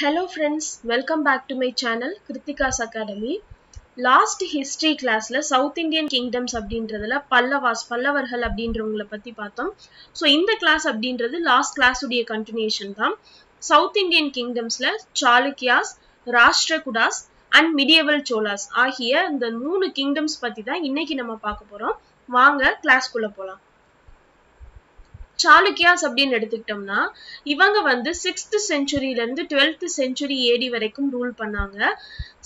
Hello friends welcome back to my channel Kiruthika's academy last history கிளாஸில் south Indian kingdoms அப்படின்றதுல பல்லவாஸ் பல்லவர்கள் அப்படின்றவங்கள பற்றி பார்த்தோம். ஸோ இந்த கிளாஸ் அப்படின்றது லாஸ்ட் கிளாஸுடைய கண்டினியூஷன் தான். சவுத் இந்தியன் கிங்டம்ஸில் சாளுக்கியாஸ் ராஷ்டிரகுடாஸ் அண்ட் மிடியவல் சோலாஸ் ஆகிய இந்த மூணு கிங்டம்ஸ் பற்றி தான் இன்னைக்கு நம்ம பார்க்க போகிறோம் வாங்க கிளாஸ்க்குள்ளே போகலாம் சாளுக்கியாஸ் அப்படின்னு எடுத்துக்கிட்டோம்னா இவங்க வந்து சிக்ஸ்த் செஞ்சுரியிலேருந்து டுவெல்த் செஞ்சுரி ஏடி வரைக்கும் ரூல் பண்ணாங்க.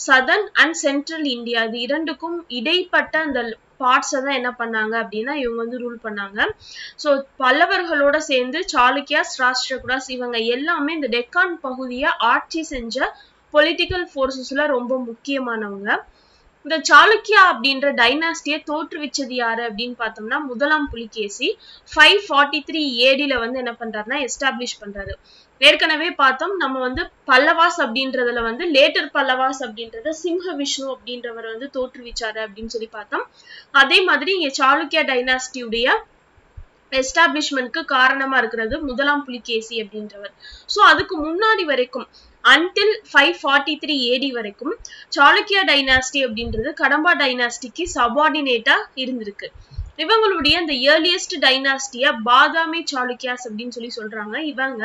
சதர்ன் அண்ட் சென்ட்ரல் இந்தியா இது இரண்டுக்கும் இடைப்பட்ட அந்த பார்ட்ஸை தான் என்ன பண்ணாங்க அப்படின்னா இவங்க வந்து ரூல் பண்ணாங்க. ஸோ பல்லவர்களோட சேர்ந்து சாளுக்கியாஸ் ராஷ்டிரகுடாஸ் இவங்க எல்லாமே இந்த டெக்கான் பகுதியை ஆட்சி செஞ்ச பொலிட்டிக்கல் ஃபோர்ஸஸ்ல ரொம்ப முக்கியமானவங்க. இந்த சாளுக்கியா அப்படின்ற டைனாஸ்டியை தோற்றுவிச்சது யாரு அப்படின்னு பார்த்தோம்னா முதலாம் புலிகேசி ஃபைவ் ஃபார்ட்டி த்ரீ ஏடியில வந்து என்ன பண்றாருன்னா எஸ்டாப்ளிஷ் பண்றாரு. ஏற்கனவே பார்த்தோம் நம்ம வந்து பல்லவாஸ் அப்படின்றதுல வந்து லேட்டர் பல்லவாஸ் அப்படின்றத சிம்ஹ விஷ்ணு அப்படின்றவர் வந்து தோற்றுவிச்சாரு அப்படின்னு சொல்லி பார்த்தோம். அதே மாதிரி இங்க சாளுக்கியா டைனாஸ்டியுடைய எஸ்டாப்ளிஷ்மெண்ட்க்கு காரணமா இருக்கிறது முதலாம் புலிகேசி அப்படின்றவர். ஸோ அதுக்கு முன்னாடி வரைக்கும் until five forty three AD வரைக்கும் சாளுக்கியா டைனாஸ்டி அப்படின்றது கடம்பா டைனாஸ்டிக்கு சபார்டினேட்டா இருந்திருக்கு. இவங்களுடைய இந்த ஏர்லியஸ்ட் டைனாஸ்டிய பாதாமி சாளுக்கியாஸ் அப்படின்னு சொல்லி சொல்றாங்க. இவங்க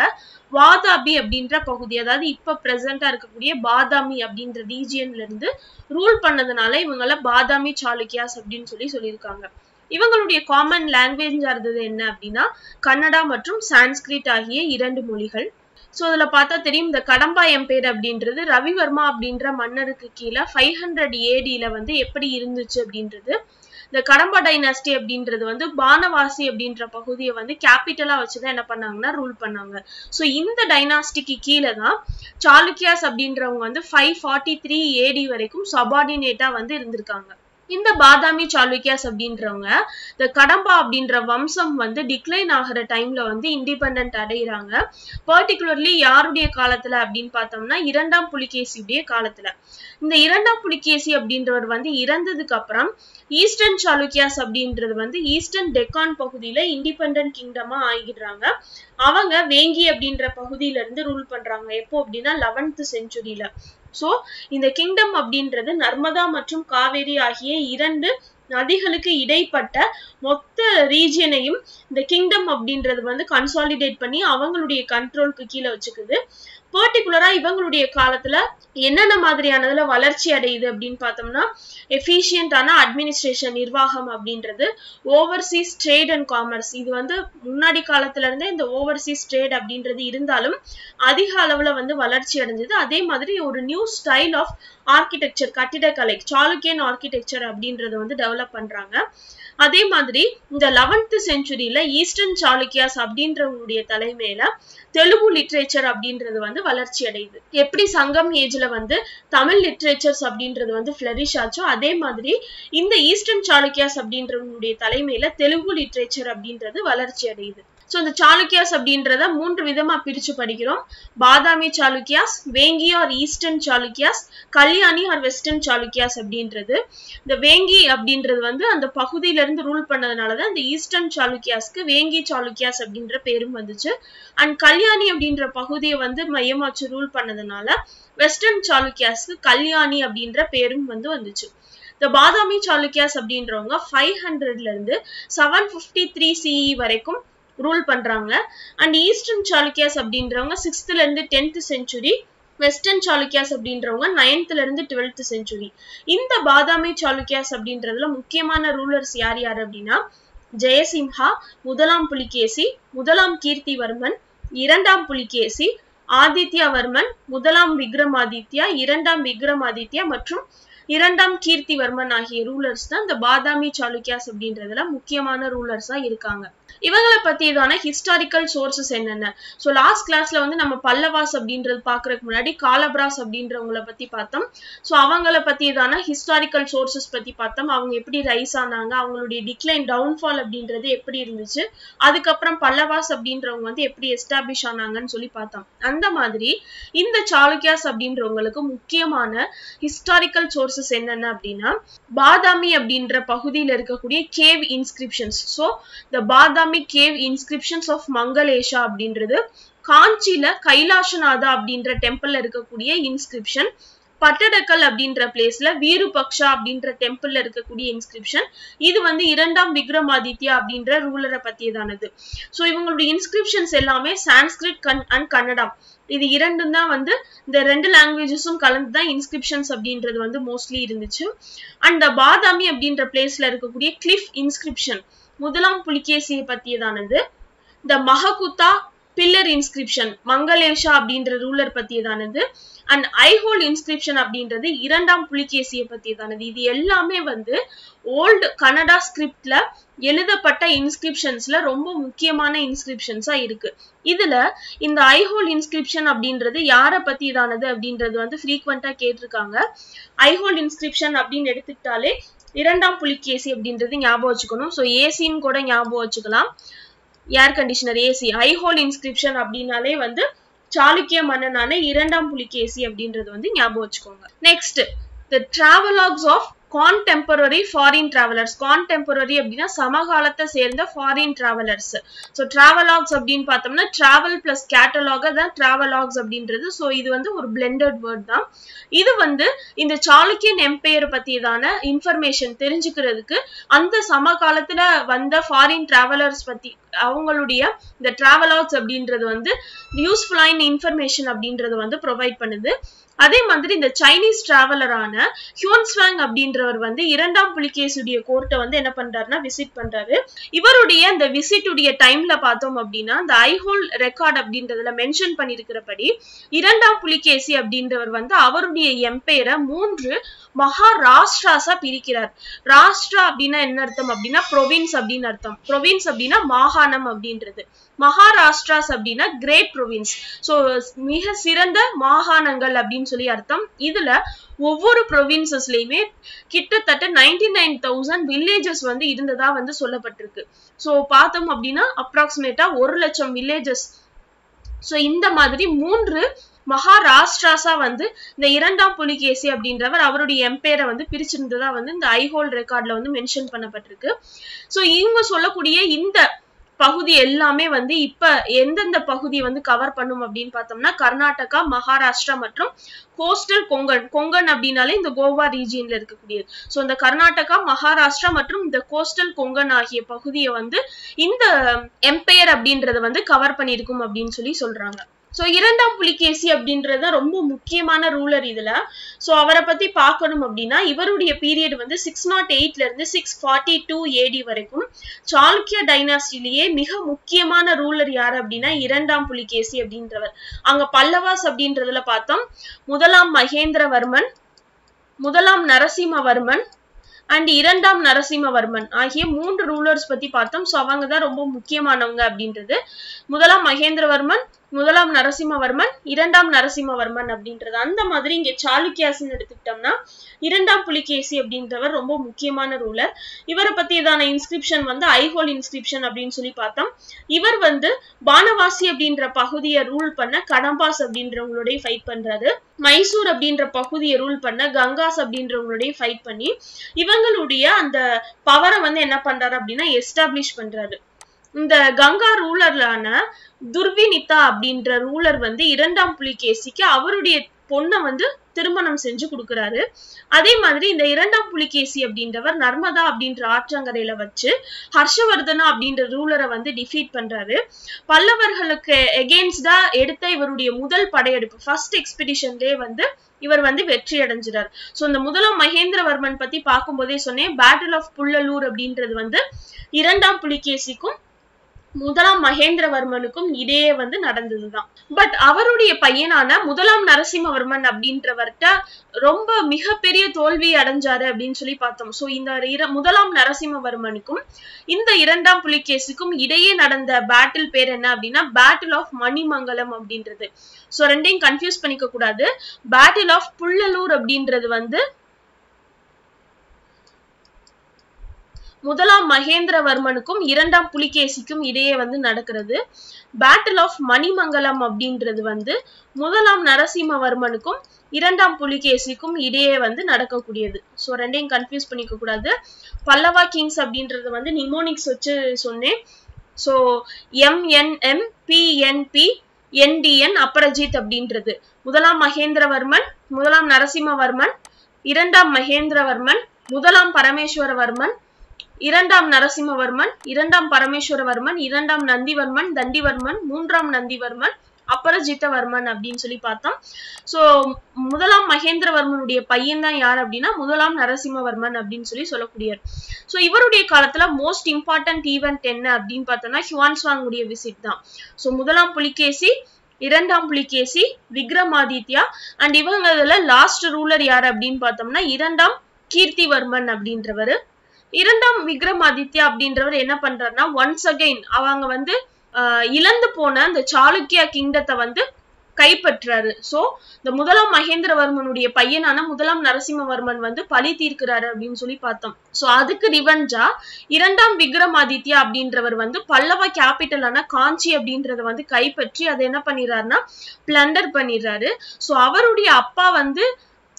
வாதாபி அப்படின்ற பகுதி அதாவது இப்ப பிரசண்டா இருக்கக்கூடிய பாதாமி அப்படின்ற ரீஜியன்ல இருந்து ரூல் பண்ணதுனால இவங்கள பாதாமி சாளுக்கியாஸ் அப்படின்னு சொல்லி சொல்லியிருக்காங்க. இவங்களுடைய காமன் லாங்குவேஜா இருந்தது என்ன அப்படின்னா கன்னடா மற்றும் சான்ஸ்கிரிட் ஆகிய இரண்டு மொழிகள். ஸோ அதில் பார்த்தா தெரியும் இந்த கடம்பா எம்பேர் அப்படின்றது ரவிவர்மா அப்படின்ற மன்னருக்கு கீழே ஃபைவ் ஹண்ட்ரட் ஏடியில் வந்து எப்படி இருந்துச்சு அப்படின்றது இந்த கடம்பா டைனாஸ்டி அப்படின்றது வந்து பானவாசி அப்படின்ற பகுதியை வந்து கேபிட்டலா வச்சுதான் என்ன பண்ணாங்கன்னா ரூல் பண்ணாங்க. ஸோ இந்த டைனாஸ்டிக்கு கீழே தான் சாளுக்கியாஸ் அப்படின்றவங்க வந்து ஃபைவ் ஃபார்ட்டி த்ரீ ஏடி வரைக்கும் சபார்டினேட்டா வந்து இருந்திருக்காங்க. இந்த பாதாமி சாளுக்கியாஸ் அப்படின்றவங்க இந்த கடம்பா அப்படின்ற வம்சம் வந்து டிக்ளைன் ஆகிற டைம்ல வந்து இண்டிபெண்ட் அடைகிறாங்க பர்டிகுலர்லி யாருடைய காலத்துல அப்படின்னு பார்த்தோம்னா இரண்டாம் புலிகேசியுடைய காலத்துல. இந்த இரண்டாம் புலிகேசி அப்படின்றவர் வந்து இறந்ததுக்கு அப்புறம் ஈஸ்டர்ன் சாளுக்கியாஸ் அப்படின்றது வந்து ஈஸ்டர்ன் டெக்கான் பகுதியில இண்டிபெண்டன்ட் கிங்டமா ஆகிடுறாங்க. அவங்க வேங்கி அப்படின்ற பகுதியில இருந்து ரூல் பண்றாங்க. எப்போ அப்படின்னா லெவன்த் செஞ்சுரியில சோ இந்த கிங்டம் அப்படின்றது நர்மதா மற்றும் காவேரி ஆகிய இரண்டு நதிகளுக்கு இடைப்பட்ட மொத்த ரீஜியனையும் இந்த கிங்டம் அப்படின்றது வந்து கன்சாலிடேட் பண்ணி அவங்களுடைய கண்ட்ரோலுக்கு கீழே வச்சுக்குது. பர்டிகுலரா இவங்களுடைய காலத்துல என்னென்ன மாதிரியானதுல வளர்ச்சி அடையுது அப்படின்னு பார்த்தோம்னா எஃபிஷியன்டான அட்மினிஸ்ட்ரேஷன் நிர்வாகம் அப்படின்றது ஓவர்சீஸ் ட்ரேட் அண்ட் காமர்ஸ் இது வந்து முன்னாடி காலத்துல இருந்தே இந்த ஓவர்சீஸ் ட்ரேட் அப்படின்றது இருந்தாலும் அதிக அளவுல வந்து வளர்ச்சி அடைஞ்சது. அதே மாதிரி ஒரு நியூ ஸ்டைல் ஆஃப் ஆர்கிடெக்சர் கட்டிடக்கலை சாளுக்கியன் ஆர்கிடெக்சர் அப்படின்றத வந்து டெவலப் பண்றாங்க. அதே மாதிரி இந்த லெவன்த் செஞ்சுரியில ஈஸ்டர்ன் சாளுக்கியாஸ் அப்படின்றவங்களுடைய தலைமையில தெலுங்கு லிட்ரேச்சர் அப்படின்றது வந்து வளர்ச்சி அடையுது. எப்படி சங்கம் ஏஜ்ல வந்து தமிழ் லிட்ரேச்சர்ஸ் அப்படின்றது வந்து ஃபிளரிஷ் ஆச்சோ அதே மாதிரி இந்த ஈஸ்டர்ன் சாளுக்கியாஸ் அப்படின்றவங்களுடைய தலைமையில தெலுங்கு லிட்ரேச்சர் அப்படின்றது வளர்ச்சி அடையுது. ஸோ இந்த சாளுக்கியாஸ் அப்படின்றத மூன்று விதமா பிரிச்சு படிக்கிறோம். Badami Chalukyas Vengi or eastern Chalukyas Kalyani or western Chalukyas அப்படின்றது. இந்த வேங்கி அப்படின்றது வந்து அந்த பகுதியிலேருந்து ரூல் பண்ணதுனால தான் இந்த ஈஸ்டர்ன் சாளுக்கியாஸ்க்கு வேங்கி சாளுக்கியாஸ் அப்படின்ற பேரும் வந்துச்சு. அண்ட் கல்யாணி அப்படின்ற பகுதியை வந்து மையமாச்சு ரூல் பண்ணதுனால வெஸ்டர்ன் சாளுக்கியாஸ்க்கு கல்யாணி அப்படின்ற பேரும் வந்து வந்துச்சு. இந்த பாதாமி சாளுக்கியாஸ் அப்படின்றவங்க ஃபைவ் ஹண்ட்ரட்ல இருந்து செவன் ஃபிஃப்டி த்ரீ சிஇ வரைக்கும் ரூல் பண்றாங்க. அண்ட் ஈஸ்டர்ன் சாளுக்கியாஸ் அப்படின்றவங்க சிக்ஸ்த்ல இருந்து டென்த் செஞ்சுரி வெஸ்டர்ன் சாளுக்கியாஸ் அப்படின்றவங்க நைன்த்ல இருந்து டுவெல்த் செஞ்சுரி இந்த பாதாமி சாளுக்கியாஸ் அப்படின்றதுல முக்கியமான ரூலர்ஸ் யார் யார் அப்படின்னா ஜெயசிம்ஹா முதலாம் புலிகேசி முதலாம் கீர்த்திவர்மன் இரண்டாம் புலிகேசி ஆதித்யவர்மன் முதலாம் விக்ரமாதித்யா இரண்டாம் விக்ரமாதித்யா மற்றும் இரண்டாம் கீர்த்திவர்மன் ஆகிய ரூலர்ஸ் தான் இந்த பாதாமி சாளுக்கியாஸ் அப்படின்றதுல முக்கியமான ரூலர்ஸா இருக்காங்க. இவங்களை பத்தியதான ஹிஸ்டாரிக்கல் சோர்சஸ் என்னென்ன? ஸோ லாஸ்ட் கிளாஸ்ல வந்து நம்ம பல்லவாஸ் அப்படின்றது பாக்குறதுக்கு முன்னாடி காலப்ராஸ் அப்படின்றவங்கள பத்தி பார்த்தோம். ஸோ அவங்கள பத்தியதான ஹிஸ்டாரிக்கல் சோர்சஸ் பத்தி பார்த்தோம். அவங்க எப்படி ரைஸ் ஆனாங்க அவங்களுடைய டிக்ளைன் டவுன்ஃபால் அப்படின்றது எப்படி இருந்துச்சு அதுக்கப்புறம் பல்லவாஸ் அப்படின்றவங்க வந்து எப்படி எஸ்டாப்ளிஷ் ஆனாங்கன்னு சொல்லி பார்த்தோம். அந்த மாதிரி இந்த சாளுக்கியாஸ் அப்படின்றவங்களுக்கு முக்கியமான ஹிஸ்டாரிக்கல் சோர்சஸ் என்னென்ன அப்படின்னா பாதாமி அப்படின்ற பகுதியில் இருக்கக்கூடிய கேவ் இன்ஸ்கிரிப்ஷன்ஸ் ஸோ இந்த Badami cave inscriptions of Mangalesha அப்படின்றது காஞ்சியில கைலாசநாதா அப்படின்ற டெம்பிள்ல இருக்கக்கூடிய இன்ஸ்கிரிப்ஷன் பட்டடக்கல் அப்படின்ற பிளேஸ்ல வீருபக்ஷா அப்படின்ற டெம்பிள்ல இருக்கக்கூடிய இன்ஸ்கிரிப்ஷன் இது வந்து இரண்டாம் விக்ரமாதித்யா அப்படின்ற ரூலரை பத்தியதானது. ஸோ இவங்களுடைய இன்ஸ்கிரிப்ஷன்ஸ் எல்லாமே சான்ஸ்கிரிட் கன் அண்ட் கன்னடம் இது இரண்டும் தான் வந்து இந்த ரெண்டு லாங்குவேஜஸும் கலந்து தான் இன்ஸ்கிரிப்ஷன்ஸ் அப்படின்றது வந்து மோஸ்ட்லி இருந்துச்சு. அண்ட் பாதாமி அப்படின்ற பிளேஸ்ல இருக்கக்கூடிய கிளிஃப் இன்ஸ்கிரிப்ஷன் முதலாம் புலிகேசியை பத்தியதானது? The Mahakuta pillar inscription Mangalesha அப்படின்ற ரூலர் பத்தியதானது? அண்ட் ஐஹோல் இன்ஸ்கிரிப்ஷன் அப்படின்றது இரண்டாம் புலிகேசியை பத்தியதானது. இது எல்லாமே வந்து ஓல்டு கனடா ஸ்கிரிப்ட்ல எழுதப்பட்ட இன்ஸ்கிரிப்ஷன்ஸ்ல ரொம்ப முக்கியமான இன்ஸ்கிரிப்ஷன்ஸா இருக்கு. இதுல இந்த ஐஹோல் இன்ஸ்கிரிப்ஷன் அப்படின்றது யாரை பத்தியதானது அப்படின்றது வந்து ஃப்ரீக்வெண்டா கேட்டிருக்காங்க. ஐஹோல் இன்ஸ்கிரிப்ஷன் அப்படின்னு எடுத்துக்கிட்டாலே இரண்டாம் புலிகேசி அப்படின்றது ஞாபகம் வச்சுக்கணும். ஸோ ஏசின்னு கூட ஞாபகம் வச்சுக்கலாம். Air conditioner AC Aihole inscription அப்படின்னாலே வந்து சாளுக்கிய மன்னனான இரண்டாம் புலிகேசி அப்படின்றது வந்து ஞாபகம் வச்சுக்கோங்க. Next the travelogues of contemporary foreign travellers contemporary அப்படின்னா சமகாலத்தை சேர்ந்த ஃபாரின் டிராவலர்ஸ் ஸோ டிராவலாக்ஸ் அப்படின்னு பார்த்தோம்னா டிராவல் பிளஸ் கேட்டலாக தான் டிராவலாக்ஸ் அப்படின்றது. ஸோ இது வந்து ஒரு பிளெண்டட் வேர்ட் தான். இது வந்து இந்த சாளுக்கியன் எம்பையர் பற்றியதான இன்ஃபர்மேஷன் தெரிஞ்சுக்கிறதுக்கு அந்த சமகாலத்துல வந்த ஃபாரின் டிராவலர்ஸ் பத்தி அவங்களுடைய இந்த டிராவலாக்ஸ் அப்படின்றது வந்து யூஸ்ஃபுல்லான இன்ஃபர்மேஷன் அப்படின்றது வந்து ப்ரொவைட் பண்ணுது. அதே மாதிரி இந்த சைனீஸ் டிராவலரான ஹியூன்ஸ்வாங் அப்படின்றவர் வந்து இரண்டாம் புலிகேசுடைய கோர்ட்டை வந்து என்ன பண்றாருன்னா விசிட் பண்றாரு. இவருடைய இந்த விசிட்டுடைய டைம்ல பார்த்தோம் அப்படின்னா இந்த ஐஹோல் ரெக்கார்ட் அப்படின்றதுல மென்ஷன் பண்ணிருக்கிறபடி இரண்டாம் புலிகேசி அப்படின்றவர் வந்து அவருடைய எம்பெயரை மூன்று மகா ராஷ்டிராஸா பிரிக்கிறார். ராஷ்டிரா அப்படின்னா என்ன அர்த்தம் அப்படின்னா ப்ரொவின்ஸ் அப்படின்னு அர்த்தம். ப்ரொவின்ஸ் அப்படின்னா மாகாணம் அப்படின்றது. மகாராஷ்டிராஸ் அப்படின்னா கிரேட் ப்ரொவின்ஸ். ஸோ மிக சிறந்த மாகாணங்கள் அப்படின்னு சொல்லி அர்த்தம். இதுல ஒவ்வொரு ப்ரொவின்சஸ்லயுமே கிட்டத்தட்ட நைன்டி நைன் தௌசண்ட் வில்லேஜஸ் வந்து இருந்ததா வந்து சொல்லப்பட்டிருக்கு. ஸோ பார்த்தோம் அப்படின்னா அப்ராக்சிமேட்டா ஒரு லட்சம் வில்லேஜஸ் ஸோ இந்த மாதிரி மூன்று மகாராஷ்டிராஸா வந்து இந்த இரண்டாம் புலிகேசி அப்படின்றவர் அவருடைய எம்பையரை வந்து பிரிச்சிருந்ததா வந்து இந்த ஐஹோல் ரெக்கார்ட்ல வந்து மென்ஷன் பண்ணப்பட்டிருக்கு. ஸோ இவங்க சொல்லக்கூடிய இந்த பகுதி எல்லாமே வந்து இப்ப எந்தெந்த பகுதி வந்து கவர் பண்ணும் அப்படின்னு பார்த்தோம்னா கர்நாடகா மகாராஷ்டிரா மற்றும் கோஸ்டல் கொங்கன். கொங்கன் அப்படின்னாலே இந்த கோவா ரீஜியன்ல இருக்கக்கூடியது. ஸோ இந்த கர்நாடகா மகாராஷ்டிரா மற்றும் இந்த கோஸ்டல் கொங்கன் ஆகிய பகுதியை வந்து இந்த எம்பையர் அப்படின்றத வந்து கவர் பண்ணியிருக்கும் அப்படின்னு சொல்லி சொல்றாங்க. ஸோ இரண்டாம் புலிகேசி அப்படின்றது ரொம்ப முக்கியமான ரூலர் இதுல. ஸோ அவரை பத்தி பார்க்கணும் அப்படின்னா இவருடைய பீரியட் வந்து சிக்ஸ் நாட் எயிட்ல இருந்து சிக்ஸ் ஃபார்ட்டி டூ ஏடி வரைக்கும் சாளுக்கிய டைனாஸ்டிலேயே மிக முக்கியமான ரூலர் யார் அப்படின்னா இரண்டாம் புலிகேசி அப்படின்றவர். அங்க பல்லவாஸ் அப்படின்றதுல பார்த்தோம். முதலாம் மகேந்திரவர்மன் முதலாம் நரசிம்மவர்மன் அண்ட் இரண்டாம் நரசிம்மவர்மன் ஆகிய மூன்று ரூலர்ஸ் பத்தி பார்த்தோம். ஸோ அவங்க தான் ரொம்ப முக்கியமானவங்க அப்படின்றது. முதலாம் மகேந்திரவர்மன் முதலாம் நரசிம்மவர்மன் இரண்டாம் நரசிம்மவர்மன் அப்படின்றது. அந்த மாதிரி இங்க சாளுக்கியாசின்னு எடுத்துக்கிட்டோம்னா இரண்டாம் புலிகேசி அப்படின்றவர் ரொம்ப முக்கியமான ரூலர் இவரை பத்தியதான இன்ஸ்கிரிப்ஷன் வந்து ஐஹோல் இன்ஸ்கிரிப்ஷன் அப்படின்னு சொல்லி பார்த்தோம். இவர் வந்து பானவாசி அப்படின்ற பகுதியை ரூல் பண்ண கடம்பாஸ் அப்படின்றவங்களுடைய ஃபைட் பண்றாரு. மைசூர் அப்படின்ற பகுதியை ரூல் பண்ண கங்காஸ் அப்படின்றவங்களுடைய ஃபைட் பண்ணி இவங்களுடைய அந்த பவரை வந்து என்ன பண்றாரு அப்படின்னா எஸ்டாப்ளிஷ் பண்றாரு. இந்த கங்கா ரூலர்லான துர்வினிதா அப்படின்ற ரூலர் வந்து இரண்டாம் புலிகேசிக்கு அவருடைய பொண்ணை வந்து திருமணம் செஞ்சு கொடுக்குறாரு. அதே மாதிரி இந்த இரண்டாம் புலிகேசி அப்படின்றவர் நர்மதா அப்படின்ற ஆற்றங்கரையில வச்சு ஹர்ஷவர்தனா அப்படின்ற ரூலரை வந்து டிஃபீட் பண்றாரு. பல்லவர்களுக்கு எகெயின்ஸ்டா எடுத்த இவருடைய முதல் படையெடுப்பு. ஃபர்ஸ்ட் எக்ஸ்பிடிஷன்லேயே வந்து இவர் வந்து வெற்றி அடைஞ்சிறார். ஸோ இந்த முதலாம் மகேந்திரவர்மன் பத்தி பார்க்கும்போதே சொன்னேன் பேட்டில் ஆஃப் புல்லலூர் அப்படின்றது வந்து இரண்டாம் புலிகேசிக்கும் முதலாம் மகேந்திரவர்மனுக்கும் இடையே வந்து நடந்ததுதான். பட் அவருடைய பையனான முதலாம் நரசிம்மவர்மன் அப்படின்றவர்கிட்ட ரொம்ப மிகப்பெரிய தோல்வி அடைஞ்சாரு அப்படின்னு சொல்லி பார்த்தோம். சோ இந்த முதலாம் நரசிம்மவர்மனுக்கும் இந்த இரண்டாம் புலிகேசுக்கும் இடையே நடந்த பேட்டில் பேர் என்ன அப்படின்னா பேட்டில் ஆஃப் மணிமங்கலம் அப்படின்றது. சோ ரெண்டையும் கன்ஃபியூஸ் பண்ணிக்க கூடாது பேட்டில் ஆஃப் புள்ளலூர் அப்படின்றது வந்து முதலாம் மகேந்திரவர்மனுக்கும் இரண்டாம் புலிகேசிக்கும் இடையே வந்து நடக்கிறது. பேட்டில் ஆஃப் மணிமங்கலம் அப்படின்றது வந்து முதலாம் நரசிம்மவர்மனுக்கும் இரண்டாம் புலிகேசிக்கும் இடையே வந்து நடக்கக்கூடியது. ஸோ ரெண்டையும் கன்ஃபியூஸ் பண்ணிக்க கூடாது. பல்லவா கிங்ஸ் அப்படின்றது வந்து நிமோனிக்ஸ் வச்சு சொன்னேன். ஸோ எம்என்எம் பிஎன்பி என்டிஎன் அப்பரஜித் அப்படின்றது. முதலாம் மகேந்திரவர்மன் முதலாம் நரசிம்மவர்மன் இரண்டாம் மகேந்திரவர்மன் முதலாம் பரமேஸ்வரவர்மன் இரண்டாம் நரசிம்மவர்மன் இரண்டாம் பரமேஸ்வரவர்மன் இரண்டாம் நந்திவர்மன் தண்டிவர்மன் மூன்றாம் நந்திவர்மன் அபரஜித்தவர்மன் அப்படின்னு சொல்லி பார்த்தோம். சோ முதலாம் மகேந்திரவர்மனுடைய பையன் தான் யார் அப்படின்னா முதலாம் நரசிம்மவர்மன் அப்படின்னு சொல்லி சொல்லக்கூடியவர். சோ இவருடைய காலத்துல மோஸ்ட் இம்பார்ட்டன்ட் ஈவெண்ட் என்ன அப்படின்னு பார்த்தோம்னா ஹுவான்ஸ்வாங்குடைய விசிட் தான். சோ முதலாம் புலிகேசி இரண்டாம் புலிகேசி விக்ரமாதித்யா அண்ட் இவங்கதுல லாஸ்ட் ரூலர் யார் அப்படின்னு பார்த்தோம்னா இரண்டாம் கீர்த்திவர்மன் அப்படின்றவர். இரண்டாம் விக்ரமாதித்யா அப்படின்றவர் என்ன பண்றாருன்னா ஒன்ஸ் அகைன் அவங்க வந்து இழந்து போன அந்த சாளுக்கியா கிங்டத்தை வந்து கைப்பற்றாரு. சோ இந்த முதலாம் மகேந்திரவர்மனுடைய பையனான முதலாம் நரசிம்மவர்மன் வந்து பழி தீர்க்கிறாரு அப்படின்னு சொல்லி பார்த்தோம். சோ அதுக்கு ரிவெஞ்சா இரண்டாம் விக்ரமாதித்யா அப்படின்றவர் வந்து பல்லவ கேபிட்டலான காஞ்சி அப்படின்றத வந்து கைப்பற்றி அதை என்ன பண்ணிடுறாருன்னா பிளண்டர் பண்ணிடுறாரு. சோ அவருடைய அப்பா வந்து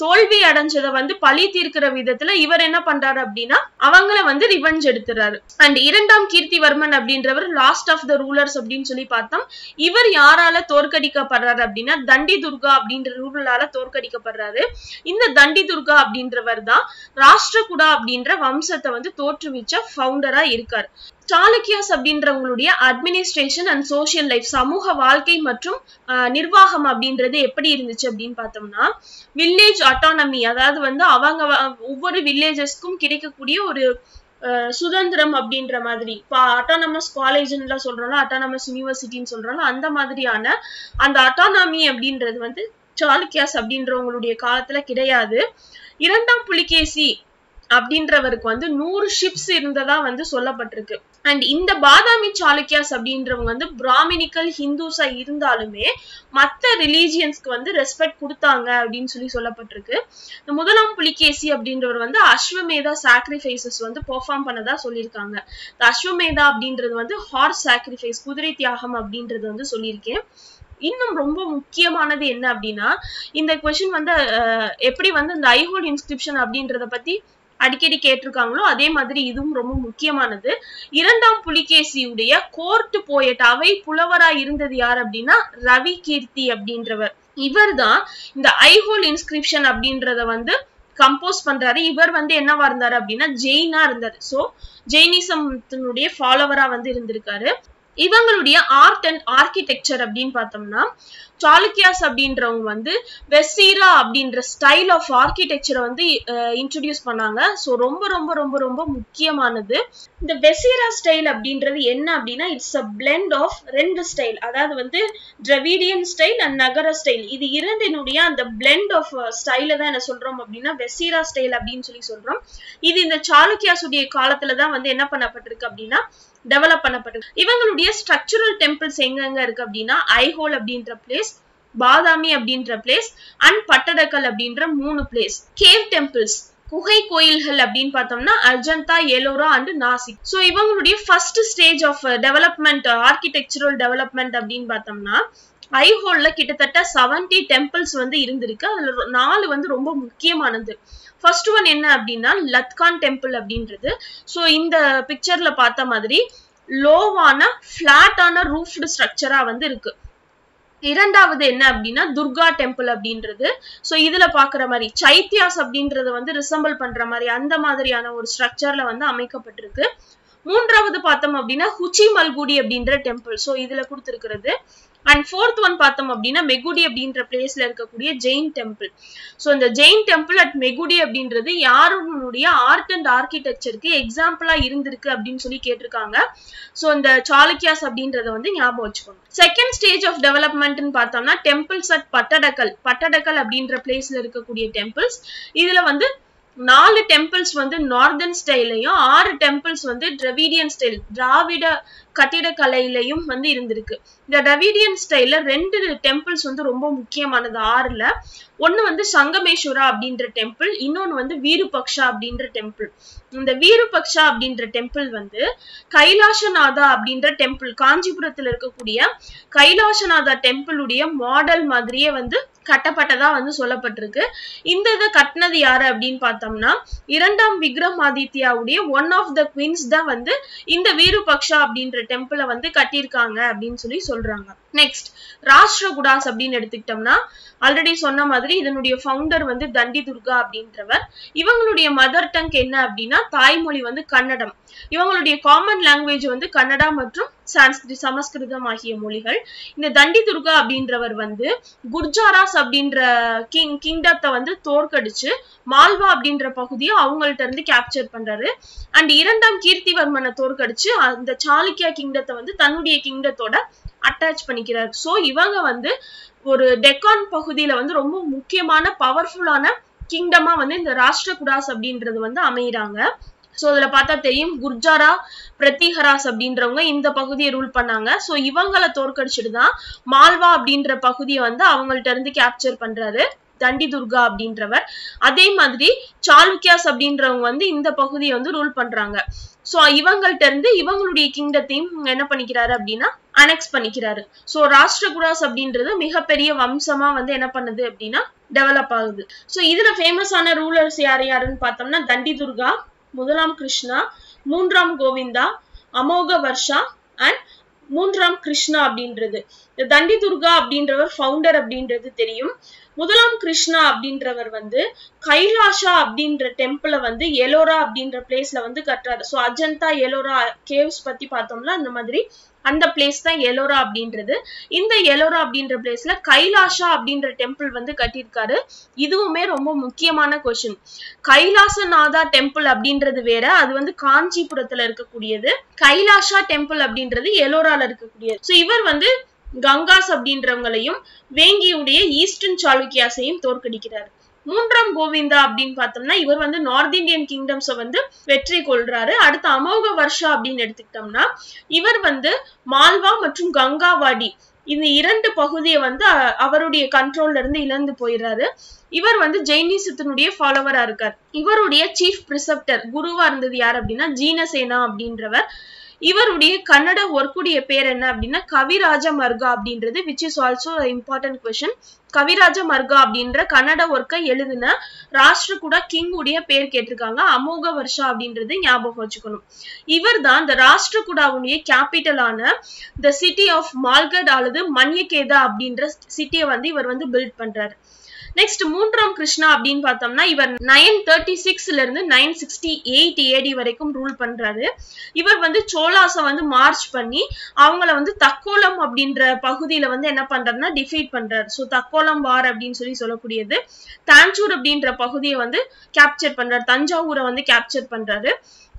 தோல்வி அடைஞ்சதை வந்து பழி தீர்க்கிற விதத்துல இவர் என்ன பண்றாரு அப்படின்னா அவங்கள வந்து ரிவெஞ்ச் எடுத்துறாரு. அண்ட் இரண்டாம் கீர்த்திவர்மன் அப்படின்றவர் லாஸ்ட் ஆஃப் த ரூலர்ஸ் அப்படின்னு சொல்லி பார்த்தோம். இவர் யாரால தோற்கடிக்கப்படுறாரு அப்படின்னா தண்டி துர்கா அப்படின்ற ரூலரால தோற்கடிக்கப்படுறாரு. இந்த தண்டி துர்கா அப்படின்றவர் தான் ராஷ்டிரகுடா அப்படின்ற வம்சத்தை வந்து தோற்றுவிச்ச ஃபவுண்டரா இருக்காரு. சாளுக்கியாஸ் அப்படின்றவங்களுடைய அட்மினிஸ்ட்ரேஷன் அண்ட் சோசியல் லைஃப் சமூக வாழ்க்கை மற்றும் நிர்வாகம் அப்படின்றது எப்படி இருந்துச்சு அப்படின்னு பார்த்தோம்னா வில்லேஜ் அட்டானமி அதாவது வந்து அவங்க ஒவ்வொரு வில்லேஜஸ்க்கும் கிடைக்கக்கூடிய ஒரு சுதந்திரம் அப்படின்ற மாதிரி. இப்போ அட்டானமஸ் காலேஜ்ல சொல்றோம்ல அட்டானமஸ் யூனிவர்சிட்டின்னு சொல்றோம்ல அந்த மாதிரியான அந்த அட்டானமி அப்படின்றது வந்து சாளுக்கியாஸ் அப்படின்றவங்களுடைய காலத்துல கிடையாது. இரண்டாம் புலிகேசி அப்படின்றவருக்கு வந்து நூறு ஷிப்ஸ் இருந்ததா வந்து சொல்லப்பட்டிருக்கு. அண்ட் இந்த பாதாமி சாளுக்கியாஸ் அப்படின்றவங்க வந்து பிராமினிக்கல் ஹிந்துஸா இருந்தாலுமே மற்ற ரிலீஜியன்ஸ்க்கு வந்து ரெஸ்பெக்ட் கொடுத்தாங்க அப்படின்னு சொல்லி சொல்லப்பட்டிருக்கு. இந்த முதலாம் புலிகேசி அப்படின்றவர் வந்து அஸ்வமேதா சாக்ரிஃபைசஸ் வந்து பெர்ஃபார்ம் பண்ணதா சொல்லியிருக்காங்க. இந்த அஸ்வமேதா அப்படின்றது வந்து ஹார்ஸ் சாக்ரிஃபைஸ் குதிரை தியாகம் அப்படின்றது வந்து சொல்லியிருக்கேன். இன்னும் ரொம்ப முக்கியமானது என்ன அப்படின்னா இந்த கொஷின் வந்து எப்படி வந்து இந்த ஐஹோல் இன்ஸ்கிரிப்ஷன் அப்படின்றத பத்தி அடிக்கடி கேட்டிருக்காங்களோ அதே மாதிரி இதுவும் ரொம்ப முக்கியமானது. இரண்டாம் புலிகேசியுடைய கோர்ட் போயட் அவை புலவரா இருந்தது யார் அப்படின்னா ரவி கீர்த்தி அப்படின்றவர். இவர் தான் இந்த ஐஹோல் இன்ஸ்கிரிப்ஷன் அப்படின்றத வந்து கம்போஸ் பண்றாரு. இவர் வந்து என்னவா இருந்தாரு அப்படின்னா ஜெயினா இருந்தாரு சோ ஜெயினிசத்தினுடைய ஃபாலோவரா வந்து இருந்திருக்காரு. இவங்களுடைய ஆர்ட் அண்ட் ஆர்கிடெக்சர் அப்படின்னு பார்த்தோம்னா சாளுக்கியாஸ் அப்படின்றவங்க வந்து வெசீரா அப்படின்ற ஸ்டைல் ஆஃப் ஆர்கிடெக்சரை வந்து இன்ட்ரடியூஸ் பண்ணாங்க. ஸோ ரொம்ப ரொம்ப ரொம்ப ரொம்ப முக்கியமானது. இந்த வெசீரா ஸ்டைல் அப்படின்றது என்ன அப்படின்னா இட்ஸ் அ பிளெண்ட் ஆஃப் ரெண்டு ஸ்டைல் அதாவது வந்து Dravidian style and Nagara style இது இரண்டினுடைய அந்த பிளெண்ட் ஆஃப் ஸ்டைல தான் என்ன சொல்றோம் அப்படின்னா வெசீரா ஸ்டைல் அப்படின்னு சொல்லி சொல்றோம். இது இந்த சாளுக்கியாஸுடைய காலத்துல தான் வந்து என்ன பண்ணப்பட்டிருக்கு அப்படின்னா டெவலப் பண்ணப்பட்டிருக்கு இவங்களுடைய ஸ்ட்ரக்சரல் டெம்பிள்ஸ் எங்கெங்க இருக்கு அப்படின்னா ஐஹோல் அப்படின்ற பிளேஸ் பாதாமி அப்படின்ற பிளேஸ் அண்ட் பட்டடக்கல் அப்படின்ற மூணு பிளேஸ் கேவ் டெம்பிள்ஸ் குகை கோயில்கள் அப்படின்னு பார்த்தோம்னா அர்ஜந்தா எலோரா அண்ட் நாசிக் ஸோ இவங்களுடைய first stage of development architectural development அப்படின்னு பார்த்தோம்னா ஐஹோல்ல கிட்டத்தட்ட செவன்டி டெம்பிள்ஸ் வந்து இருந்திருக்கு. அதுல நாலு வந்து ரொம்ப முக்கியமானது. ஃபர்ஸ்ட் ஒன் என்ன அப்படின்னா லத்கான் டெம்பிள் அப்படின்றது. ஸோ இந்த பிக்சர்ல பார்த்த மாதிரி லோவான ஃபிளாட்டான ரூஃப்டு ஸ்ட்ரக்சரா வந்து இருக்கு. இரண்டாவது என்ன அப்படின்னா துர்கா டெம்பிள் அப்படின்றது. ஸோ இதுல பாக்குற மாதிரி சைத்தியாஸ் அப்படின்றத வந்து ரிசம்பிள் பண்ற மாதிரி அந்த மாதிரியான ஒரு ஸ்ட்ரக்சர்ல வந்து அமைக்கப்பட்டிருக்கு. மூன்றாவது பார்த்தோம் அப்படின்னா ஹுச்சி மல்குடி அப்படின்ற டெம்பிள் ஸோ இதுல கொடுத்துருக்கிறது. அண்ட் ஃபோர்த் ஒன் பார்த்தோம் அப்படின்னா மெகுடி அப்படின்ற பிளேஸ்ல இருக்கக்கூடிய ஜெயின் டெம்பிள் ஸோ இந்த ஜெயின் டெம்பிள் அட் மெகுடி அப்படின்றது யாருடைய ஆர்ட் அண்ட் ஆர்கிடெக்சருக்கு எக்ஸாம்பிளா இருந்திருக்கு அப்படின்னு சொல்லி கேட்டிருக்காங்க. ஸோ இந்த சாளுக்கியாஸ் அப்படின்றத வந்து ஞாபகம் வச்சுக்கோங்க. செகண்ட் ஸ்டேஜ் ஆஃப் டெவலப்மெண்ட்னு பார்த்தோம்னா டெம்பிள்ஸ் அட் பட்டடக்கல் பட்டடக்கல் அப்படின்ற பிளேஸ்ல இருக்கக்கூடிய டெம்பிள்ஸ் இதுல வந்து நாலு டெம்பிள்ஸ் வந்து நார்தன் ஸ்டைலையும் ஆறு டெம்பிள்ஸ் வந்து டிரவிடியன் ஸ்டைல் திராவிட கட்டிடக்கலையிலையும் வந்து இருந்திருக்கு. இந்த டிரவிடியன் ஸ்டைல ரெண்டு டெம்பிள்ஸ் வந்து ரொம்ப முக்கியமானது ஆறுல. ஒன்னு வந்து சங்கமேஸ்வரா அப்படின்ற டெம்பிள் இன்னொன்னு வந்து வீருபக்ஷா அப்படின்ற டெம்பிள் இந்த வீருபக்ஷா அப்படின்ற டெம்பிள் வந்து கைலாசநாதா அப்படின்ற டெம்பிள் காஞ்சிபுரத்துல இருக்கக்கூடிய கைலாசநாதா டெம்பிளுடைய மாடல் மாதிரியே வந்து கட்டப்பட்டதா வந்து சொல்லப்பட்டிருக்கு. இந்த இதை கட்டினது யாரு அப்படின்னு பார்த்தோம்னா இரண்டாம் விக்ரமாதித்யாவுடைய ஒன் ஆஃப் த குவின்ஸ் தான் வந்து இந்த வீருபக்ஷா அப்படின்ற டெம்பிளை வந்து கட்டியிருக்காங்க அப்படின்னு சொல்லி சொல்றாங்க. நெக்ஸ்ட் ராஷ்டிரகுடாஸ் அப்படின்னு எடுத்துக்கிட்டோம்னா ஆல்ரெடி சொன்ன மாதிரி இதனுடைய ஃபவுண்டர் வந்து தண்டி துர்கா அப்படின்றவர். இவங்களுடைய மதர் டங் என்ன அப்படின்னா தாய்மொழி வந்து கன்னடம். இவங்களுடைய காமன் லாங்குவேஜ் வந்து கன்னடா மற்றும் சான்ஸ்கிரி சமஸ்கிருதம் ஆகிய மொழிகள். இந்த தண்டி துர்கா அப்படின்றவர் வந்து குர்ஜாராஸ் அப்படின்ற கிங் கிங்டத்தை வந்து தோற்கடிச்சு மால்வா அப்படின்ற பகுதியை அவங்கள்ட்ட இருந்து கேப்சர் பண்றாரு. அண்ட் இரண்டாம் கீர்த்திவர்மனை தோற்கடிச்சு அந்த சாளுக்கியா கிங்டத்தை வந்து தன்னுடைய கிங்டத்தோட அட்டாச் பண்ணிக்கிறார். ஸோ இவங்க வந்து ஒரு டெக்கான் பகுதியில வந்து ரொம்ப முக்கியமான பவர்ஃபுல்லான கிங்டமா வந்து இந்த ராஷ்டிரகுடாஸ் அப்படின்றது வந்து அமையிறாங்க. ஸோ இதுல பார்த்தா தெரியும் குர்ஜாரா பிரத்திஹராஸ் அப்படின்றவங்க இந்த பகுதியை ரூல் பண்ணாங்க. ஸோ இவங்களை தோற்கடிச்சிட்டு தான் மால்வா அப்படின்ற பகுதியை வந்து அவங்கள்ட்ட இருந்து கேப்சர் பண்றாரு. தண்டி துர்கா அப்படின்றவர். அதே மாதிரி சாளுக்கியாஸ் அப்படின்றவங்க வந்து இந்த பகுதியை வந்து ரூல் பண்றாங்க. சோ இவங்கள்ட்ட இருந்து இவங்களுடைய கிங்டத்தையும் என்ன பண்ணிக்கிறாரு அப்படின்னா அனெக்ஸ் பண்ணிக்கிறாரு. சோ ராஷ்டிரகுடாஸ் அப்படின்றது மிகப்பெரிய வம்சமா வந்து என்ன பண்ணுது அப்படின்னா டெவலப் ஆகுது. சோ இதுல ஃபேமஸான ரூலர்ஸ் யார் யாருன்னு பார்த்தோம்னா தண்டி துர்கா முதலாம் கிருஷ்ணா மூன்றாம் கோவிந்தா அமோக வர்ஷா அண்ட் மூன்றாம் கிருஷ்ணா அப்படின்றது. தண்டி துர்கா அப்படின்றவர் ஃபவுண்டர் அப்படின்றது தெரியும். முதலாம் கிருஷ்ணா அப்படின்றவர் வந்து கைலாஷா அப்படின்ற டெம்பிள வந்து எலோரா அப்படின்ற பிளேஸ்ல வந்து கட்டுறாரு. ஸோ அஜந்தா எலோரா கேவ்ஸ் பத்தி பார்த்தோம்னா அந்த மாதிரி அந்த பிளேஸ் தான் எலோரா அப்படின்றது. இந்த எலோரா அப்படின்ற பிளேஸ்ல கைலாஷா அப்படின்ற டெம்பிள் வந்து கட்டியிருக்காரு. இதுவுமே ரொம்ப முக்கியமான கொஸ்டின் கைலாசநாதா டெம்பிள் அப்படின்றது வேற அது வந்து காஞ்சிபுரத்துல இருக்கக்கூடியது. கைலாஷா டெம்பிள் அப்படின்றது எலோரால இருக்கக்கூடியது. ஸோ இவர் வந்து கங்காஸ் அப்படின்றவங்களையும் வேங்கியுடைய ஈஸ்டர்ன் சாளுக்கியாஸையும் தோற்கடிக்கிறார். மூன்றாம் கோவிந்தா அப்படின்னு பார்த்தோம்னா இவர் வந்து நார்த் இந்தியன் கிங்டம்ஸை வந்து வெற்றி கொள்றாரு. அடுத்து அமோக வர்ஷா அப்படின்னு எடுத்துக்கிட்டோம்னா இவர் வந்து மால்வா மற்றும் கங்காவாடி இந்த இரண்டு பகுதியை வந்து அவருடைய கண்ட்ரோல்ல இருந்து இழந்து போயிடுறாரு. இவர் வந்து ஜெயினிசத்தினுடைய ஃபாலோவரா இருக்கார். இவருடைய சீஃப் பிரிசப்டர் குருவா இருந்தது யார் அப்படின்னா ஜீனசேனா அப்படின்றவர். இவருடைய கன்னட ஒர்க்குடைய பேர் என்ன அப்படின்னா கவிராஜ மர்கா அப்படின்றது which is also important question Kavirajamarga அப்படின்ற கன்னட ஒர்க்கை எழுதின ராஷ்டிரகூட கிங் உடைய பேர் கேட்டிருக்காங்க. அமோக வர்ஷா அப்படின்றது ஞாபகம் வச்சுக்கணும். இவர் தான் இந்த ராஷ்டிரகுடாவுடைய கேபிட்டலான த சிட்டி ஆஃப் மால்கட் அல்லது மன்யகேதா அப்படின்ற சிட்டியை வந்து இவர் வந்து பில்ட் பண்றாரு. நெக்ஸ்ட் மூன்றாம் கிருஷ்ணா அப்படின்னு பார்த்தோம்னா இவர் நைன் தேர்ட்டி சிக்ஸ்ல இருந்து நைன் சிக்ஸ்டி எயிட் ஏடி வரைக்கும் ரூல் பண்றாரு. இவர் வந்து சோலாஸ வந்து மார்ச் பண்ணி அவங்கள வந்து தக்கோலம் அப்படின்ற பகுதியில வந்து என்ன பண்றாருன்னா டிஃபீட் பண்றாரு. ஸோ தக்கோலம் வார் அப்படின்னு சொல்லி சொல்லக்கூடியது. தாஞ்சூர் அப்படின்ற பகுதியை வந்து கேப்சர் பண்றாரு. தஞ்சாவூரை வந்து கேப்சர் பண்றாரு.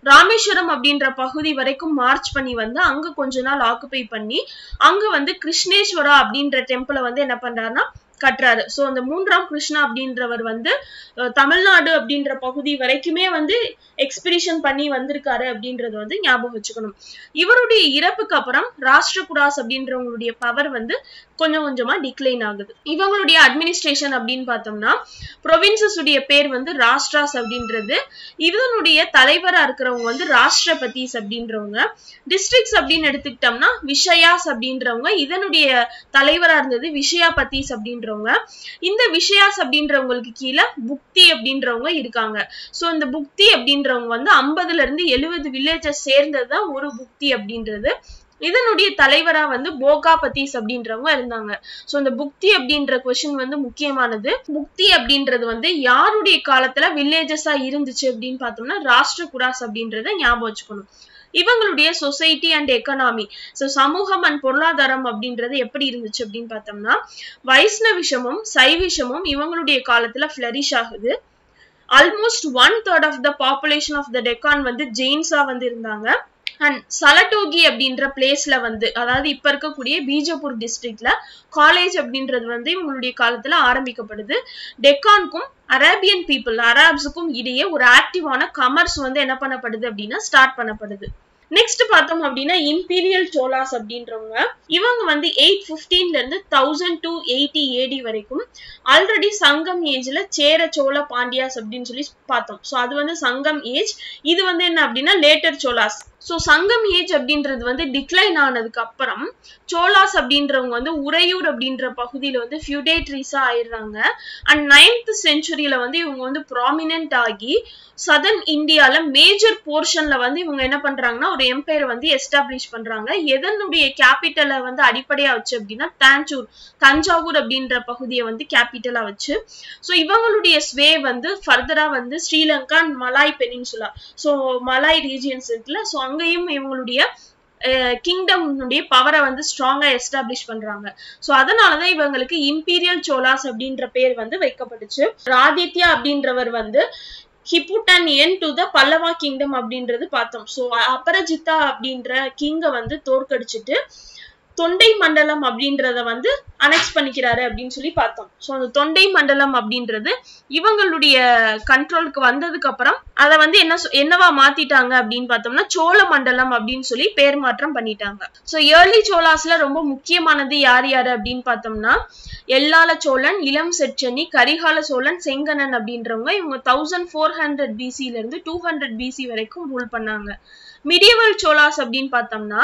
ராமேஸ்வரம் அப்படின்ற பகுதி வரைக்கும் மார்ச் பண்ணி வந்து அங்க கொஞ்ச நாள் ஆக்குபை பண்ணி அங்க வந்து கிருஷ்ணேஸ்வரா அப்படின்ற டெம்பிளை வந்து என்ன பண்றாருன்னா கட்டுறாரு சோ அந்த மூன்றாம் கிருஷ்ணா அப்படின்றவர் வந்து தமிழ்நாடு அப்படின்ற பகுதி வரைக்குமே வந்து எக்ஸ்பிடிஷன் பண்ணி வந்திருக்காரு அப்படின்றது வந்து ஞாபகம் வச்சுக்கணும். இவருடைய இறப்புக்கு அப்புறம் ராஷ்டிரகுடாஸ் அப்படின்றவங்களுடைய பவர் வந்து கொஞ்சம் கொஞ்சமா டிக்ளைன் ஆகுது. இவங்களுடைய அட்மினிஸ்ட்ரேஷன் அப்படின்னு பார்த்தோம்னா ப்ரொவின்சஸ் உடைய பேர் வந்து ராஷ்டிராஸ் அப்படின்றது. இதனுடைய தலைவரா இருக்கிறவங்க வந்து ராஷ்டிரபதிஸ் அப்படின்றவங்க. டிஸ்ட்ரிக்ட்ஸ் அப்படின்னு எடுத்துக்கிட்டோம்னா விஷயாஸ் அப்படின்றவங்க. இதனுடைய தலைவரா இருந்தது விஷயாபதிஸ் அப்படின்றவங்க. அப்படின்றவங்க இந்த விஷயாஸ் அப்படின்றவங்களுக்கு கீழே புக்தி அப்படின்றவங்க இருக்காங்க. ஸோ இந்த புக்தி அப்படின்றவங்க வந்து ஐம்பதுல இருந்து எழுபது வில்லேஜஸ் சேர்ந்ததுதான் ஒரு புக்தி அப்படின்றது. இதனுடைய தலைவரா வந்து போகாபதிஸ் அப்படின்றவங்க இருந்தாங்க. சோ இந்த புக்தி அப்படின்ற கொஸ்டின் வந்து முக்கியமானது. புக்தி அப்படின்றது வந்து யாருடைய காலத்துல வில்லேஜஸா இருந்துச்சு அப்படின்னு பார்த்தோம்னா ராஷ்டிர குடாஸ் அப்படின்றத ஞாபகம் வச்சுக்கணும். இவங்களுடைய சொசைட்டி அண்ட் எக்கனாமி ஸோ சமூகம் அண்ட் பொருளாதாரம் அப்படின்றது எப்படி இருந்துச்சு அப்படின்னு பார்த்தோம்னா வைஷ்ணவிஷமும் சைவிஷமும் இவங்களுடைய காலத்துல ஃபிளரிஷ் ஆகுது. Almost one third of the population of the Deccan வந்து ஜெயின்ஸா வந்து இருந்தாங்க. அண்ட் சலட்டோகி அப்படின்ற பிளேஸ்ல வந்து அதாவது இப்ப இருக்கக்கூடிய பீஜப்பூர் டிஸ்ட்ரிக்ட்ல காலேஜ் அப்படின்றது வந்து இவங்களுடைய காலத்துல ஆரம்பிக்கப்படுது. டெக்கானுக்கும் அரேபியன் பீப்புள் அராப்ஸுக்கும் இடையே ஒரு ஆக்டிவான கமர்ஸ் வந்து என்ன பண்ணப்படுது அப்படின்னா ஸ்டார்ட் பண்ணப்படுது. நெக்ஸ்ட் பார்த்தோம் அப்படின்னா இம்பீரியல் சோலாஸ் அப்படின்றவங்க இவங்க வந்து எயிட் ஃபிஃப்டீன்ல இருந்து தௌசண்ட் டூ எயிட்டி ஏடி வரைக்கும் ஆல்ரெடி சங்கம் ஏஜ்ல சேர சோழ பாண்டியாஸ் அப்படின்னு சொல்லி பார்த்தோம். ஸோ அது வந்து சங்கம் ஏஜ் இது வந்து என்ன அப்படின்னா later Cholas so Sangam age அப்படின்றது வந்து டிக்ளைன் ஆனதுக்கு அப்புறம் சோலாஸ் அப்படின்றவங்க வந்து உறையூர் அப்படின்ற பகுதியில் வந்து ஃபியூடேட்ரிஸா ஆயிடுறாங்க. அண்ட் நைன்த் செஞ்சுரியில வந்து இவங்க வந்து ப்ராமினென்ட் ஆகி சதர்ன் இந்தியால மேஜர் போர்ஷன்ல வந்து இவங்க என்ன பண்றாங்கன்னா ஒரு எம்பையர் வந்து எஸ்டாப்ளிஷ் பண்றாங்க. எதனுடைய கேபிட்டலை வந்து அடிப்படையா வச்சு அப்படின்னா தாஞ்சூர் தஞ்சாவூர் அப்படின்ற பகுதியை வந்து கேபிட்டலா வச்சு ஸோ இவங்களுடைய ஸ்வே வந்து ஃபர்தரா வந்து Sri Lanka and Malay peninsula. So Malay regions இருக்குல்ல ஸோ அங்கேயும் இவங்களுடைய கிங்டம்னுடைய பவரை வந்து ஸ்ட்ராங்கா எஸ்டாப்ளிஷ் பண்றாங்க. ஸோ அதனாலதான் இவங்களுக்கு இம்பீரியல் சோலாஸ் அப்படின்ற பேர் வந்து வைக்கப்பட்டுச்சு. ராதித்யா அப்படின்றவர் வந்து he put an end to the Pallava kingdom அப்படின்றது பார்த்தோம். ஸோ அபரஜிதா அப்படின்ற கிங்க வந்து தோற்கடிச்சிட்டு தொண்டை மண்டலம் அப்படின்றத வந்து அனெக்ஸ் பண்ணிக்கிறாரு அப்படின்னு சொல்லி பார்த்தோம். ஸோ அந்த தொண்டை மண்டலம் அப்படின்றது இவங்களுடைய கண்ட்ரோலுக்கு வந்ததுக்கு அப்புறம் அதை வந்து என்ன சொ- என்னவா மாத்திட்டாங்க அப்படின்னு பார்த்தோம்னா சோழ மண்டலம் அப்படின்னு சொல்லி பேர் மாற்றம் பண்ணிட்டாங்க. ஸோ ஏர்லி சோலாஸ்ல ரொம்ப முக்கியமானது யார் யார் அப்படின்னு பார்த்தோம்னா எல்லால சோழன் இளம் செச்சனி கரிகால சோழன் செங்கனன் அப்படின்றவங்க இவங்க தௌசண்ட் ஃபோர் ஹண்ட்ரட் பிசில இருந்து டூ ஹண்ட்ரட் பிசி வரைக்கும் ரூல் பண்ணாங்க. மிடியவல் சோலாஸ் அப்படின்னு பார்த்தோம்னா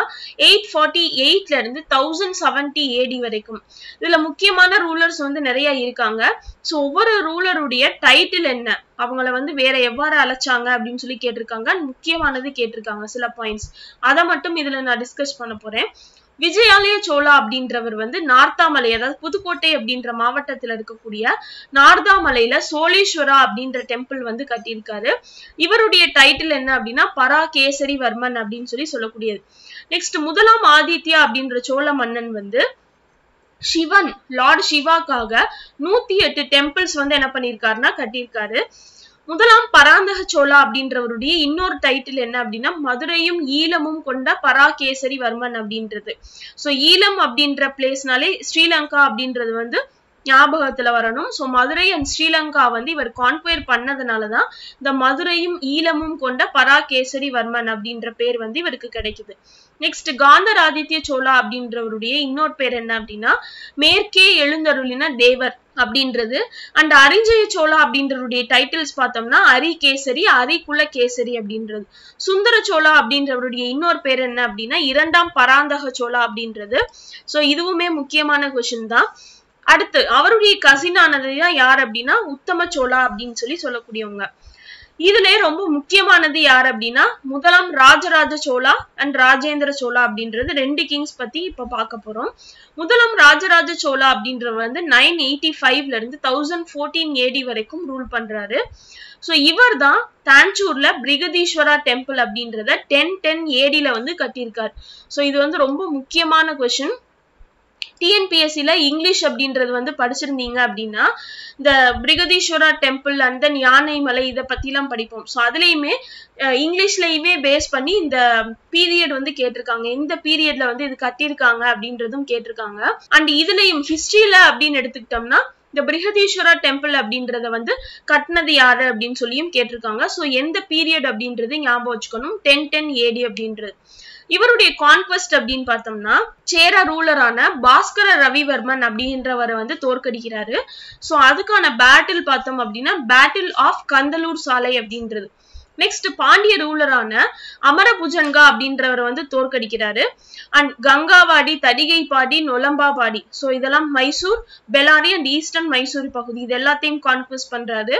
எயிட் ஃபார்ட்டி எயிட்ல இருந்து தௌசண்ட் செவன்டி ஏடி வரைக்கும். இதுல முக்கியமான ரூலர்ஸ் வந்து நிறைய இருக்காங்க. ஸோ ஒவ்வொரு ரூலருடைய டைட்டில் என்ன? அவங்கள வந்து வேற எவ்வாறு அழைச்சாங்க அப்படின்னு சொல்லி கேட்டிருக்காங்க. முக்கியமானது கேட்டிருக்காங்க சில பாயிண்ட்ஸ் அதை மட்டும் இதுல நான் டிஸ்கஸ் பண்ண போறேன். விஜயாலய சோழா அப்படின்றவர் வந்து நார்த்தாமலை அதாவது புதுக்கோட்டை அப்படின்ற மாவட்டத்துல இருக்கக்கூடிய நார்த்தாமலையில சோழீஸ்வரா அப்படின்ற டெம்பிள் வந்து கட்டியிருக்காரு. இவருடைய டைட்டில் என்ன அப்படின்னா பரா கேசரி வர்மன் அப்படின்னு சொல்லி சொல்லக்கூடியது. நெக்ஸ்ட் முதலாம் ஆதித்யா அப்படின்ற சோழ மன்னன் வந்து சிவன் லார்ட் சிவாக்காக நூத்தி எட்டு டெம்பிள்ஸ் வந்து என்ன பண்ணியிருக்காருன்னா கட்டியிருக்காரு. முதலாம் பராந்தக சோழா அப்படின்றவருடைய இன்னொரு டைட்டில் என்ன அப்படின்னா மதுரையும் ஈழமும் கொண்ட பராகேசரி வர்மன் அப்படின்றது. சோ ஈழம் அப்படின்ற பிளேஸ்னாலே ஸ்ரீலங்கா அப்படின்றது வந்து ஞாபகத்துல வரணும். சோ மதுரை அண்ட் ஸ்ரீலங்கா வந்து இவர் கான்குயர் பண்ணதுனாலதான் இந்த மதுரையும் ஈழமும் கொண்ட பராகேசரி வர்மன் அப்படின்ற பேர் வந்து இவருக்கு கிடைக்குது. நெக்ஸ்ட் காந்தராதித்ய சோழா அப்படின்றவருடைய இன்னொரு பேர் என்ன அப்படின்னா மேற்கே எழுந்தருளின தேவர். அப்படின்றது அண்ட் அரிஞ்சய சோழா அப்படின்றவருடைய டைட்டில்ஸ் பார்த்தோம்னா அரி கேசரி அரிகுல கேசரி அப்படின்றது. சுந்தர சோழா அப்படின்றவருடைய இன்னொரு பேர் என்ன அப்படின்னா இரண்டாம் பராந்தக சோழா அப்படின்றது. சோ இதுவுமே முக்கியமான கொஸ்டின் தான். அடுத்து அவருடைய கசினானது தான் யார் அப்படின்னா உத்தம சோழா அப்படின்னு சொல்லி சொல்லக்கூடியவங்க. இதுல ரொம்ப முக்கியமானது யார் அப்படின்னா முதலாம் ராஜராஜ சோழா அண்ட் ராஜேந்திர சோழா அப்படின்றது ரெண்டு கிங்ஸ் பத்தி இப்ப பார்க்க போறோம். முதலாம் ராஜராஜ சோழா அப்படின்றவர் வந்து நைன் எயிட்டி ஃபைவ்ல இருந்து தௌசண்ட் ஃபோர்டீன் ஏடி வரைக்கும் ரூல் பண்றாரு. ஸோ இவர் தான் தாஞ்சூர்ல பிரிகதீஸ்வரா டெம்பிள் அப்படின்றத டென் டென் ஏடியில வந்து கட்டியிருக்காரு. ஸோ இது வந்து ரொம்ப முக்கியமான கொஸ்டின் டிஎன்பிஎஸ்சியில் இங்கிலீஷ் அப்படின்றது வந்து படிச்சிருந்தீங்க அப்படின்னா இந்த பிரிகதீஸ்வரா டெம்பிள் அண்ட் தென் யானை மலை இதை பற்றிலாம் படிப்போம். ஸோ அதுலேயுமே இங்கிலீஷ்லையுமே இங்கிலீஷ்லயுமே பேஸ் பண்ணி இந்த பீரியட் வந்து கேட்டிருக்காங்க. இந்த பீரியட்ல வந்து இது கட்டியிருக்காங்க அப்படின்றதும் கேட்டிருக்காங்க. அண்ட் இதுலயும் ஹிஸ்ட்ரியில் அப்படின்னு எடுத்துக்கிட்டோம்னா இந்த பிரிகதீஸ்வரா டெம்பிள் அப்படின்றத வந்து கட்டினது யாரு அப்படின்னு சொல்லியும் கேட்டிருக்காங்க. ஸோ எந்த பீரியட் அப்படின்றது ஞாபகம் வச்சுக்கணும். டென் டென் ஏடி அப்படின்றது. இவருடைய கான்குவஸ்ட் அப்படின்னு பார்த்தோம்னா சேர ரூலரான பாஸ்கர ரவிவர்மன் அப்படின்றவரை வந்து தோற்கடிக்கிறாரு. சோ அதுக்கான பேட்டில் பார்த்தோம் அப்படின்னா பேட்டில் ஆஃப் கந்தலூர் சாலை அப்படின்றது. நெக்ஸ்ட் பாண்டிய ரூலரான அமரபுஜன்கா அப்படின்றவர் வந்து தோற்கடிக்கிறாரு. அண்ட் கங்காவாடி தடிகைப்பாடி நொலம்பாபாடி. சோ இதெல்லாம் மைசூர் பெலாரி அண்ட் ஈஸ்டர்ன் மைசூர் பகுதி. இது எல்லாத்தையும் கான்குவஸ்ட் பண்றாரு.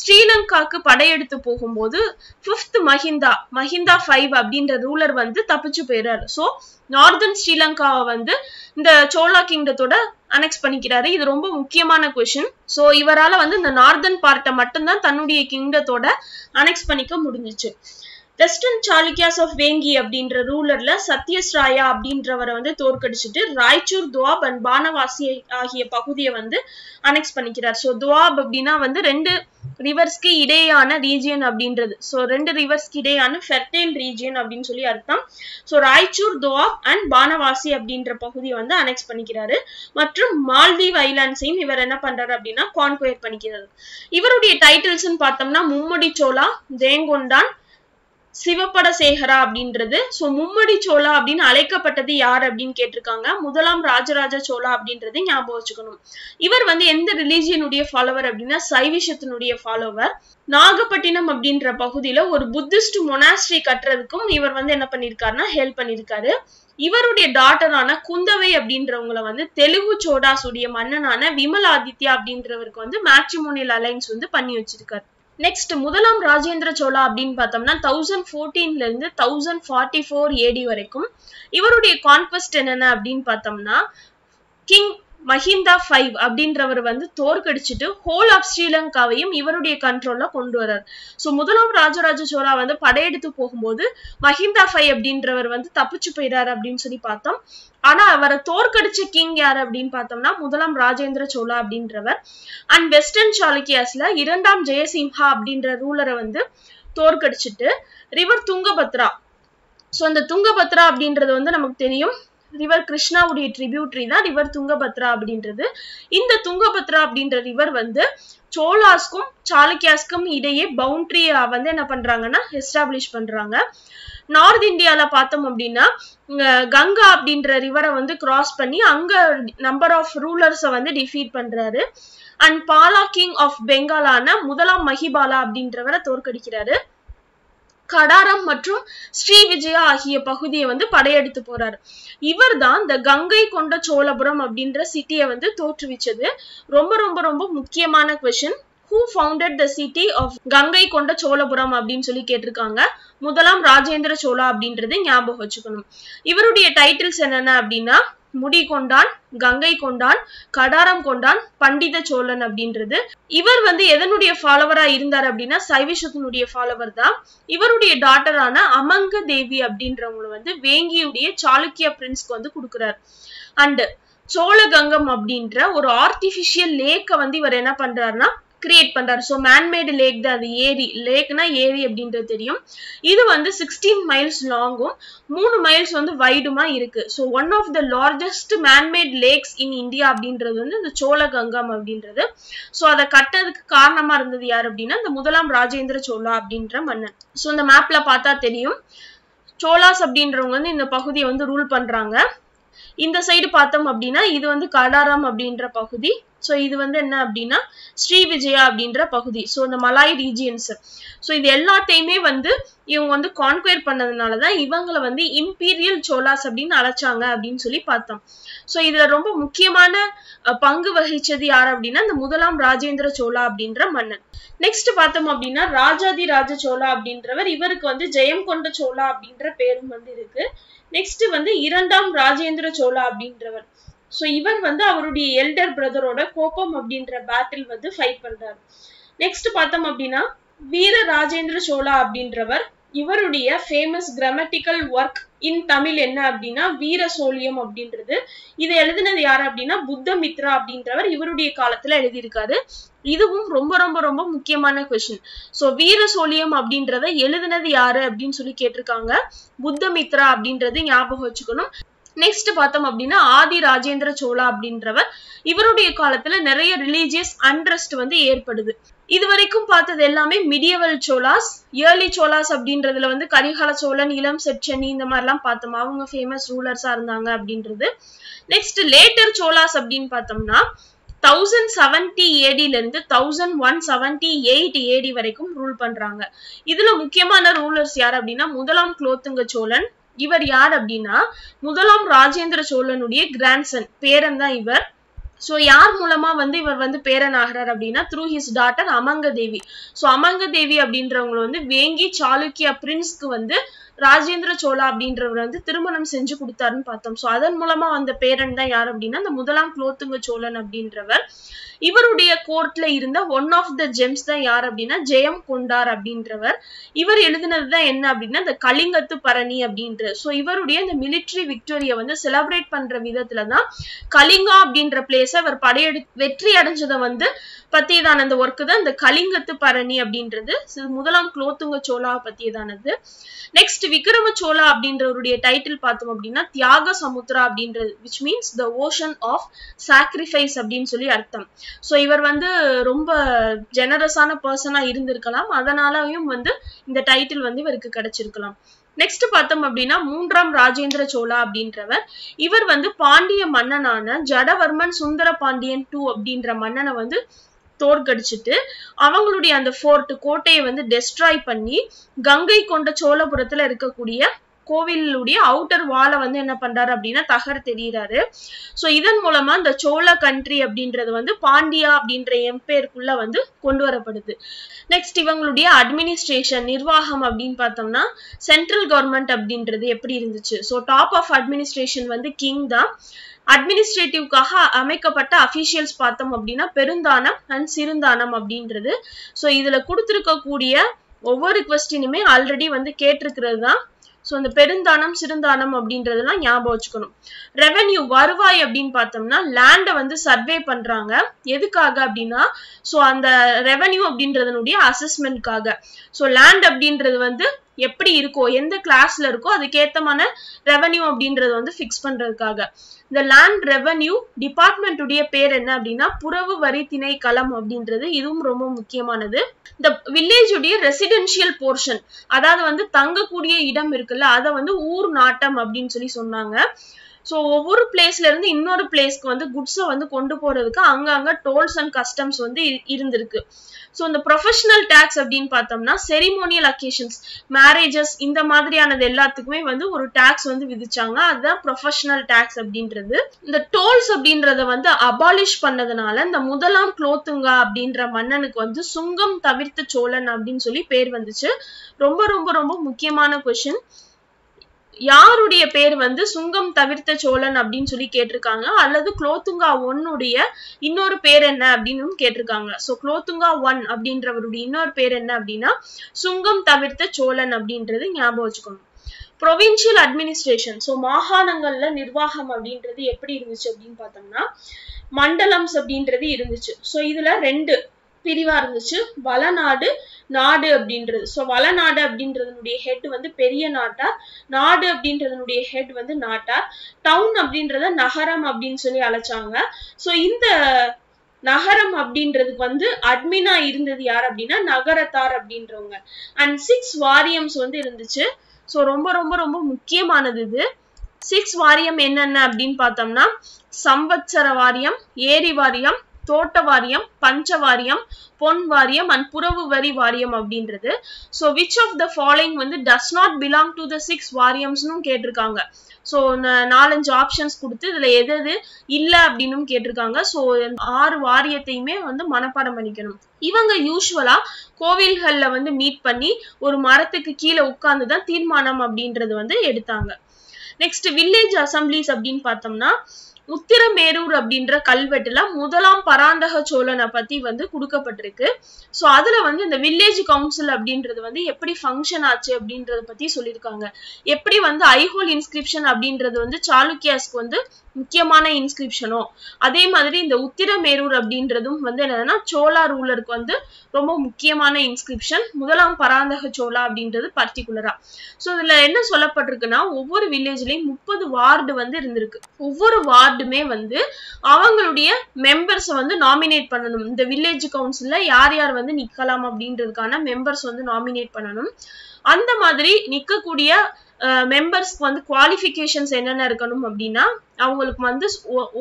ஸ்ரீலங்காக்கு படையெடுத்து போகும்போது ஃபிஃப்த் மஹிந்தா மஹிந்தா ஃபைவ் அப்படின்ற ரூலர் வந்து தப்பிச்சு போயிடுறாரு. சோ நார்தர்ன் ஸ்ரீலங்காவை வந்து இந்த சோழா கிங்டத்தோட அனெக்ஸ் பண்ணிக்கிறாரு. இது ரொம்ப முக்கியமான கொஷின் சோ இவரால வந்து இந்த நார்தர்ன் பார்ட்டை மட்டும்தான் தன்னுடைய கிங்டத்தோட அனெக்ஸ் பண்ணிக்க முடிஞ்சிச்சு. வெஸ்டர்ன் சாளுக்கியாஸ் ஆஃப் வேங்கி அப்படின்ற ரூலர்ல சத்யஸ்ராயா அப்படின்றவரை வந்து தோற்கடிச்சிட்டு ராய்ச்சூர் துவாப் அண்ட் பானவாசி ஆகிய பகுதியை வந்து அனெக்ஸ் பண்ணிக்கிறார். ஸோ துவாப் அப்படின்னா வந்து ரெண்டு ரிவர்ஸ்க்கு இடையான ரீஜியன் அப்படின்றது. ஸோ ரெண்டு ரிவர்ஸ்க்கு இடையான ஃபெர்டைல் ரீஜியன் அப்படின்னு சொல்லி அர்த்தம். ஸோ ராய்ச்சூர் துவாப் அண்ட் பானவாசி அப்படின்ற பகுதியை வந்து அனெக்ஸ் பண்ணிக்கிறாரு. மற்றும் மால்தீவ் ஐலாண்ட்ஸையும் இவர் என்ன பண்றாரு அப்படின்னா கான்குயர் பண்ணிக்கிறாரு. இவருடைய டைட்டில்ஸ்னு பார்த்தோம்னா மும்முடி சோழா ஜெயங்கொண்டான் சிவப்படசேகரா அப்படின்றது. சோ மும்மடி சோழா அப்படின்னு அழைக்கப்பட்டது யார் அப்படின்னு கேட்டிருக்காங்க. முதலாம் ராஜராஜ சோழா அப்படின்றது ஞாபகம் வச்சுக்கணும். இவர் வந்து எந்த ரிலீஜியனுடைய ஃபாலோவர் அப்படின்னா சைவிஷத்தினுடைய ஃபாலோவர். நாகப்பட்டினம் அப்படின்ற பகுதியில ஒரு புத்திஸ்ட் மொனாஸ்ட்ரி கட்டுறதுக்கும் இவர் வந்து என்ன பண்ணிருக்காருன்னா ஹெல்ப் பண்ணிருக்காரு இவருடைய டாட்டரான குந்தவை அப்படின்றவங்கள வந்து தெலுங்கு சோடாஸ் உடைய மன்னனான விமலாதித்யா அப்படின்றவருக்கு வந்து மேட்ரிமோனியல் அலைன்ஸ் வந்து பண்ணி வச்சிருக்காரு. நெக்ஸ்ட் முதலாம் ராஜேந்திர சோழா அப்படின்னு பார்த்தோம்னா தௌசண்ட் ஃபோர்டீன்ல இருந்து தௌசண்ட் ஃபார்ட்டி ஃபோர் ஏடி வரைக்கும் இவருடைய கான்குவஸ்ட் என்னென்ன அப்படின்னு பார்த்தோம்னா கிங் மஹிந்தா ஃபைவ் அப்படின்றவர் வந்து தோற்கடிச்சிட்டு ஹோல் ஆஃப் ஸ்ரீலங்காவையும் இவருடைய கண்ட்ரோல்ல கொண்டு வர்றார். சோ முதலாம் ராஜராஜ சோழா வந்து படையெடுத்து போகும்போது மஹிந்தா ஃபைவ் அப்படின்றவர் வந்து தப்பிச்சு போயிடாரு அப்படின்னு சொல்லி பார்த்தோம். ஆனா அவரை தோற்கடிச்ச கிங் யார் அப்படின்னு பார்த்தோம்னா முதலாம் ராஜேந்திர சோழா அப்படின்றவர். அண்ட் வெஸ்டர்ன் சாளுக்கியாஸ்ல இரண்டாம் ஜெயசிம்ஹா அப்படின்ற ரூலரை வந்து தோற்கடிச்சிட்டு ரிவர் துங்கபத்ரா. சோ அந்த துங்கபத்ரா அப்படின்றது வந்து நமக்கு தெரியும். ரிவர் கிருஷ்ணாவுடைய ட்ரிபியூட்ரி தான் ரிவர் துங்கபத்ரா அப்படின்றது. இந்த துங்கபத்ரா அப்படின்ற ரிவர் வந்து சோலாஸ்க்கும் சாளுக்கியாஸ்க்கும் இடையே பவுண்டரியா வந்து என்ன பண்றாங்கன்னா எஸ்டாப்ளிஷ் பண்றாங்க. நார்த் இந்தியால பார்த்தோம் அப்படின்னா கங்கா அப்படின்ற ரிவரை வந்து கிராஸ் பண்ணி அங்க நம்பர் ஆஃப் ரூலர்ஸை வந்து டிஃபீட் பண்றாரு. அண்ட் பாலா கிங் ஆஃப் பெங்காலான முதலாம் மஹிபாலா அப்படின்றவரை தோற்கடிக்கிறாரு. கடாரம் மற்றும் ஸ்ரீ விஜயா ஆகிய பகுதியை வந்து படையெடுத்து போறாரு. இவர் தான் இந்த கங்கை கொண்ட சோழபுரம் அப்படின்ற சிட்டியை வந்து தோற்றுவிச்சது. ரொம்ப ரொம்ப ரொம்ப முக்கியமான question who founded the city of Gangai Konda Cholapuram அப்படின்னு சொல்லி கேட்டிருக்காங்க. முதலாம் ராஜேந்திர சோழா அப்படின்றது ஞாபகம் வச்சுக்கணும். இவருடைய டைட்டில்ஸ் என்னென்ன அப்படின்னா முடி கொண்டான் கங்கை கொண்டான் கடாரம் கொண்டான் பண்டித சோழன் அப்படின்றது. இவர் வந்து எதனுடைய ஃபாலோவரா இருந்தார் அப்படின்னா சைவிஷத்தினுடைய ஃபாலோவர் தான். இவருடைய டாட்டரான அமங்க தேவி அப்படின்றவங்களை வந்து வேங்கியுடைய சாளுக்கிய பிரின்ஸ்க்கு வந்து கொடுக்குறார். அண்ட் சோழகங்கம் அப்படின்ற ஒரு ஆர்டிபிஷியல் லேக்கை வந்து இவர் என்ன பண்றாருன்னா கிரியேட் பண்றாரு. ஸோ மேன்மேடு லேக் தான் அது. ஏரி. லேக்னா ஏரி அப்படின்றது தெரியும். இது வந்து சிக்ஸ்டீன் மைல்ஸ் லாங்கும் மூணு மைல்ஸ் வந்து வைடுமா இருக்கு. So one of the largest man made lakes in India அப்படின்றது வந்து இந்த சோழகங்கம் அப்படின்றது. ஸோ அதை கட்டதுக்கு காரணமா இருந்தது யார் அப்படின்னா இந்த முதலாம் ராஜேந்திர சோழா அப்படின்ற மன்னன். ஸோ இந்த மேப்ல பார்த்தா தெரியும். சோலாஸ் அப்படின்றவங்க வந்து இந்த பகுதியை வந்து ரூல் பண்றாங்க. இந்த சைடு பார்த்தோம் அப்படின்னா இது வந்து கடாரம் அப்படின்ற பகுதி. ஸோ இது வந்து என்ன அப்படின்னா ஸ்ரீ விஜயா அப்படின்ற பகுதி. ஸோ இந்த மலாய் ரீஜியன்ஸ். ஸோ இது எல்லாத்தையுமே வந்து இவங்க வந்து கான்குயர் பண்ணதுனால தான் இவங்களை வந்து இம்பீரியல் சோலாஸ் அப்படின்னு அழைச்சாங்க அப்படின்னு சொல்லி பார்த்தோம். ஸோ இதுல ரொம்ப முக்கியமான பங்கு வகிச்சது யார் அப்படின்னா இந்த முதலாம் ராஜேந்திர சோழா அப்படின்ற மன்னன். நெக்ஸ்ட் பார்த்தோம் அப்படின்னா ராஜாதி ராஜ சோழா அப்படின்றவர் இவருக்கு வந்து ஜெயம் கொண்ட சோழா அப்படின்ற பேரும் வந்து இருக்கு. நெக்ஸ்ட் வந்து இரண்டாம் ராஜேந்திர சோழா அப்படின்றவர். ஸோ இவர் வந்து அவருடைய எல்டர் பிரதரோட கோப்பம் அப்படின்ற பேட்டில் வந்து ஃபைட் பண்றாரு. நெக்ஸ்ட் பார்த்தோம் அப்படின்னா வீர ராஜேந்திர சோழா அப்படின்றவர் இவருடைய famous grammatical work in Tamil என்ன அப்படின்னா வீர சோழியம் அப்படின்றது. இதை எழுதினது யாரு அப்படின்னா புத்தமித்ரா அப்படின்றவர் இவருடைய காலத்துல எழுதியிருக்காரு. இதுவும் ரொம்ப ரொம்ப ரொம்ப முக்கியமான கொஸ்டின் ஸோ வீர சோழியம் அப்படின்றத எழுதினது யாரு அப்படின்னு சொல்லி கேட்டிருக்காங்க. புத்தமித்ரா அப்படின்றது ஞாபகம் வச்சுக்கணும். நெக்ஸ்ட் பார்த்தோம் அப்படின்னா ஆதி ராஜேந்திர சோழா அப்படின்றவர். இவருடைய காலத்துல நிறைய ரிலீஜியஸ் அண்ட்ரஸ்ட் வந்து ஏற்படுது. இது வரைக்கும் பார்த்தது எல்லாமே மிடியவல் சோலாஸ் ஏர்லி சோலாஸ் அப்படின்றதுல வந்து கரிகால சோழன் இளம் செச்சனி இந்த மாதிரிலாம் பார்த்தோம்? அவங்க ஃபேமஸ் ரூலர்ஸா இருந்தாங்க அப்படின்றது. நெக்ஸ்ட் லேட்டர் சோலாஸ் அப்படின்னு பார்த்தோம்னா தௌசண்ட் செவன்டி ஏடில இருந்து thousand one seventy eight AD வரைக்கும் ரூல் பண்றாங்க. இதுல முக்கியமான ரூலர்ஸ் யார் அப்படின்னா முதலாம் குலோத்துங்க சோழன் இவர் யார் அப்படின்னா முதலாம் ராஜேந்திர சோழனுடைய கிராண்ட்சன் பேரன் தான் இவர். ஸோ யார் மூலமா வந்து இவர் வந்து பேரன் ஆகிறார் அப்படின்னா through his daughter Ammanga Devi so Ammanga Devi அப்படின்றவங்க வந்து வேங்கி சாளுக்கியா பிரின்ஸ்க்கு வந்து ராஜேந்திர சோழா அப்படின்றவர் வந்து திருமணம் செஞ்சு கொடுத்தாருன்னு பார்த்தோம். ஸோ அதன் மூலமா வந்த பேரன் தான் யார் அப்படின்னா அந்த முதலாம் குலோத்துங்க சோழன் அப்படின்றவர். இவருடைய கோர்ட்ல இருந்த ஒன் ஆஃப் த ஜெம்ஸ் தான் யார் அப்படின்னா ஜெயம் கொண்டார் அப்படின்றவர். இவர் எழுதினது தான் என்ன அப்படின்னா இந்த கலிங்கத்து பரணி அப்படின்ற. ஸோ இவருடைய இந்த மிலிட்ரி விக்டோரியை வந்து செலிப்ரேட் பண்ற விதத்துல தான் கலிங்கா அப்படின்ற பிளேஸை அவர் படையெடு வெற்றி அடைஞ்சதை வந்து பத்தியதான அந்த ஒர்க் தான்? இந்த கலிங்கத்து பரணி அப்படின்றது. முதலாம் குலோத்துங்க சோழா பத்தியதானது. நெக்ஸ்ட் விக்ரம சோழா அப்படின்றவருடைய டைட்டில் பார்த்தோம் அப்படின்னா தியாக சமுத்திரா அப்படின்றது which means the ocean of sacrifice அப்படின்னு சொல்லி அர்த்தம். ஸோ இவர் வந்து ரொம்ப ஜெனரஸான பர்சனா இருந்திருக்கலாம். அதனாலயும் வந்து இந்த டைட்டில் வந்து இவருக்கு கிடைச்சிருக்கலாம். நெக்ஸ்ட் பார்த்தோம் அப்படின்னா மூன்றாம் ராஜேந்திர சோழா அப்படின்றவர். இவர் வந்து பாண்டிய மன்னனான ஜடவர்மன் சுந்தர பாண்டியன் டூ அப்படின்ற மன்னனை வந்து தோற்கடிச்சிட்டு அவங்களுடைய அந்த ஃபோர்ட் கோட்டையை வந்து டெஸ்ட்ராய் பண்ணி கங்கை கொண்ட சோழபுரத்துல இருக்கக்கூடிய கோவிலுடைய அவுட்டர் வாலை வந்து என்ன பண்றாரு அப்படின்னா தகர தெரியுறாரு. ஸோ இதன் மூலமா இந்த சோழ கண்ட்ரி அப்படின்றது வந்து பாண்டியா அப்படின்ற எம்பேருக்குள்ள வந்து கொண்டு வரப்படுது. நெக்ஸ்ட் இவங்களுடைய அட்மினிஸ்ட்ரேஷன் நிர்வாகம் அப்படின்னு பார்த்தோம்னா சென்ட்ரல் கவர்மெண்ட் அப்படின்றது எப்படி இருந்துச்சு? ஸோ டாப் ஆஃப் அட்மினிஸ்ட்ரேஷன் வந்து கிங் தான். அட்மினிஸ்ட்ரேட்டிவ்காக அமைக்கப்பட்ட அஃபீஷியல்ஸ் பார்த்தோம் அப்படின்னா பெருந்தானம் அண்ட் சிறுந்தானம் அப்படின்றது. ஸோ இதில் கொடுத்துருக்கக்கூடிய ஒவ்வொரு கொஸ்டினுமே ஆல்ரெடி வந்து கேட்டிருக்கிறது தான் ஸோ இந்த பெருந்தானம் சிறுந்தானம் அப்படின்றதெல்லாம் ஞாபகம் வச்சுக்கணும். ரெவென்யூ வருவாய் அப்படின்னு பார்த்தோம்னா லேண்டை வந்து சர்வே பண்ணுறாங்க எதுக்காக அப்படின்னா ஸோ அந்த ரெவென்யூ அப்படின்றதனுடைய அசஸ்மெண்ட்காக ஸோ லேண்ட் அப்படின்றது வந்து எப்படி இருக்கோ எந்த கிளாஸ்ல இருக்கோ அதுக்கேத்தமான ரெவன்யூ அப்படின்றது வந்து ஃபிக்ஸ் பண்றதுக்காக. இந்த லேண்ட் ரெவன்யூ டிபார்ட்மெண்ட்டுடைய பேர் என்ன அப்படின்னா புறவு வரி திணைக்களம் அப்படின்றது. இதுவும் ரொம்ப முக்கியமானது. இந்த வில்லேஜுடைய ரெசிடென்ஷியல் போர்ஷன் அதாவது வந்து தங்கக்கூடிய இடம் இருக்குல்ல அதை வந்து ஊர் நாட்டம் அப்படின்னு சொல்லி சொன்னாங்க. ஸோ ஒவ்வொரு பிளேஸ்ல இருந்து இன்னொரு பிளேஸ்க்கு வந்து குட்ஸை வந்து கொண்டு போறதுக்கு அங்கங்க டோல்ஸ் அண்ட் கஸ்டம்ஸ் வந்து இருந்திருக்கு. ஸோ இந்த ப்ரொஃபஷனல் டேக்ஸ் அப்படின்னு பார்த்தோம்னா செரிமோனியல் அக்கேஷன்ஸ் மேரேஜஸ் இந்த மாதிரியானது எல்லாத்துக்குமே வந்து ஒரு டேக்ஸ் வந்து விதிச்சாங்க. அதுதான் ப்ரொஃபஷனல் டேக்ஸ் அப்படின்றது. இந்த டோல்ஸ் அப்படின்றத வந்து அபாலிஷ் பண்ணதுனால இந்த முதலாம் குளோத்துங்க அப்படின்ற மன்னனுக்கு வந்து சுங்கம் தவிர்த்த சோழன் அப்படின்னு சொல்லி பேர் வந்துச்சு. ரொம்ப ரொம்ப ரொம்ப முக்கியமான கொஷின் யாருடைய பேர் வந்து சுங்கம் தவிர்த்த சோழன் அப்படின்னு சொல்லி கேட்டிருக்காங்க. அல்லது குலோத்துங்கா ஒன்னுடைய இன்னொரு பேர் என்ன அப்படின்னு கேட்டிருக்காங்க. ஸோ குலோத்துங்கா ஒன் அப்படின்றவருடைய இன்னொரு பேர் என்ன அப்படின்னா சுங்கம் தவிர்த்த சோழன் அப்படின்றது ஞாபகம் வச்சுக்கணும் ப்ரொவின்சியல் அட்மினிஸ்ட்ரேஷன் ஸோ மாகாணங்கள்ல நிர்வாகம் அப்படின்றது எப்படி இருந்துச்சு அப்படின்னு பார்த்தோம்னா மண்டலம்ஸ் அப்படின்றது இருந்துச்சு. ஸோ இதுல ரெண்டு பிரிவா இருந்துச்சு. வளநாடு நாடு அப்படின்றது. ஸோ வளநாடு அப்படின்றதனுடைய ஹெட் வந்து பெரிய நாட்டார் நாடு அப்படின்றதனுடைய ஹெட் வந்து நாட்டார் டவுன் அப்படின்றத நகரம் அப்படின்னு சொல்லி அழைச்சாங்க. ஸோ இந்த நகரம் அப்படின்றதுக்கு வந்து அட்மினா இருந்தது யார் அப்படின்னா நகரத்தார் அப்படின்றவங்க. அண்ட் சிக்ஸ் வாரியம்ஸ் வந்து இருந்துச்சு. ஸோ ரொம்ப ரொம்ப ரொம்ப முக்கியமானது இது. சிக்ஸ் வாரியம் என்னென்ன அப்படின்னு பார்த்தோம்னா சம்பத்சர வாரியம் ஏரி வாரியம் தோட்ட வாரியம் பஞ்ச வாரியம் பொன் வாரியம் அண்ட் புறவு வரி வாரியம் அப்படின்றது. So which of the following வந்து does not belong to the six வாரியம்ஸ்னும் கேட்டிருக்காங்க. ஸோ நாலஞ்சு ஆப்ஷன்ஸ் கொடுத்து இதுல எது எது இல்லை அப்படின்னு கேட்டிருக்காங்க. ஸோ ஆறு வாரியத்தையுமே வந்து மனப்பாடம் பண்ணிக்கணும். இவங்க யூஸ்வலா கோவில்கள்ல வந்து மீட் பண்ணி ஒரு மரத்துக்கு கீழே உட்கார்ந்து தான் தீர்மானம் அப்படின்றது வந்து எடுத்தாங்க. நெக்ஸ்ட் வில்லேஜ் அசம்பிளிஸ் அப்படின்னு பார்த்தோம்னா உத்திரமேரூர் அப்படின்ற கல்வெட்டுல முதலாம் பராந்தக சோழனை பத்தி வந்து கொடுக்கப்பட்டிருக்கு. ஸோ அதுல வந்து இந்த வில்லேஜ் கவுன்சில் அப்படின்றது வந்து எப்படி ஃபங்க்ஷன் ஆச்சு அப்படின்றத பத்தி சொல்லியிருக்காங்க. எப்படி வந்து ஐஹோல் இன்ஸ்கிரிப்ஷன் அப்படின்றது வந்து சாளுக்கியாஸ்க்கு வந்து முக்கியமான இன்ஸ்கிரிப்ஷனோ அதே மாதிரி இந்த உத்திரமேரூர் அப்படின்றதும் வந்து என்னதுன்னா சோழா ரூலருக்கு வந்து ரொம்ப முக்கியமான இன்ஸ்கிரிப்ஷன் முதலாம் பராந்தக சோழா அப்படின்றது பர்டிகுலரா ஸோ இதுல என்ன சொல்லப்பட்டிருக்குன்னா ஒவ்வொரு வில்லேஜ்லயும் முப்பது வார்டு வந்து இருந்திருக்கு. ஒவ்வொரு வார்டுமே வந்து அவங்களுடைய மெம்பர்ஸ் வந்து நாமினேட் பண்ணணும். இந்த வில்லேஜ் கவுன்சில்ல யார் யார் வந்து நிக்கலாம் அப்படின்றதுக்கான மெம்பர்ஸ் வந்து நாமினேட் பண்ணணும். அந்த மாதிரி நிக்கக்கூடிய மெம்பர்ஸ்க்கு வந்து குவாலிஃபிகேஷன்ஸ் என்னென்ன இருக்கணும் அப்படின்னா அவங்களுக்கு வந்து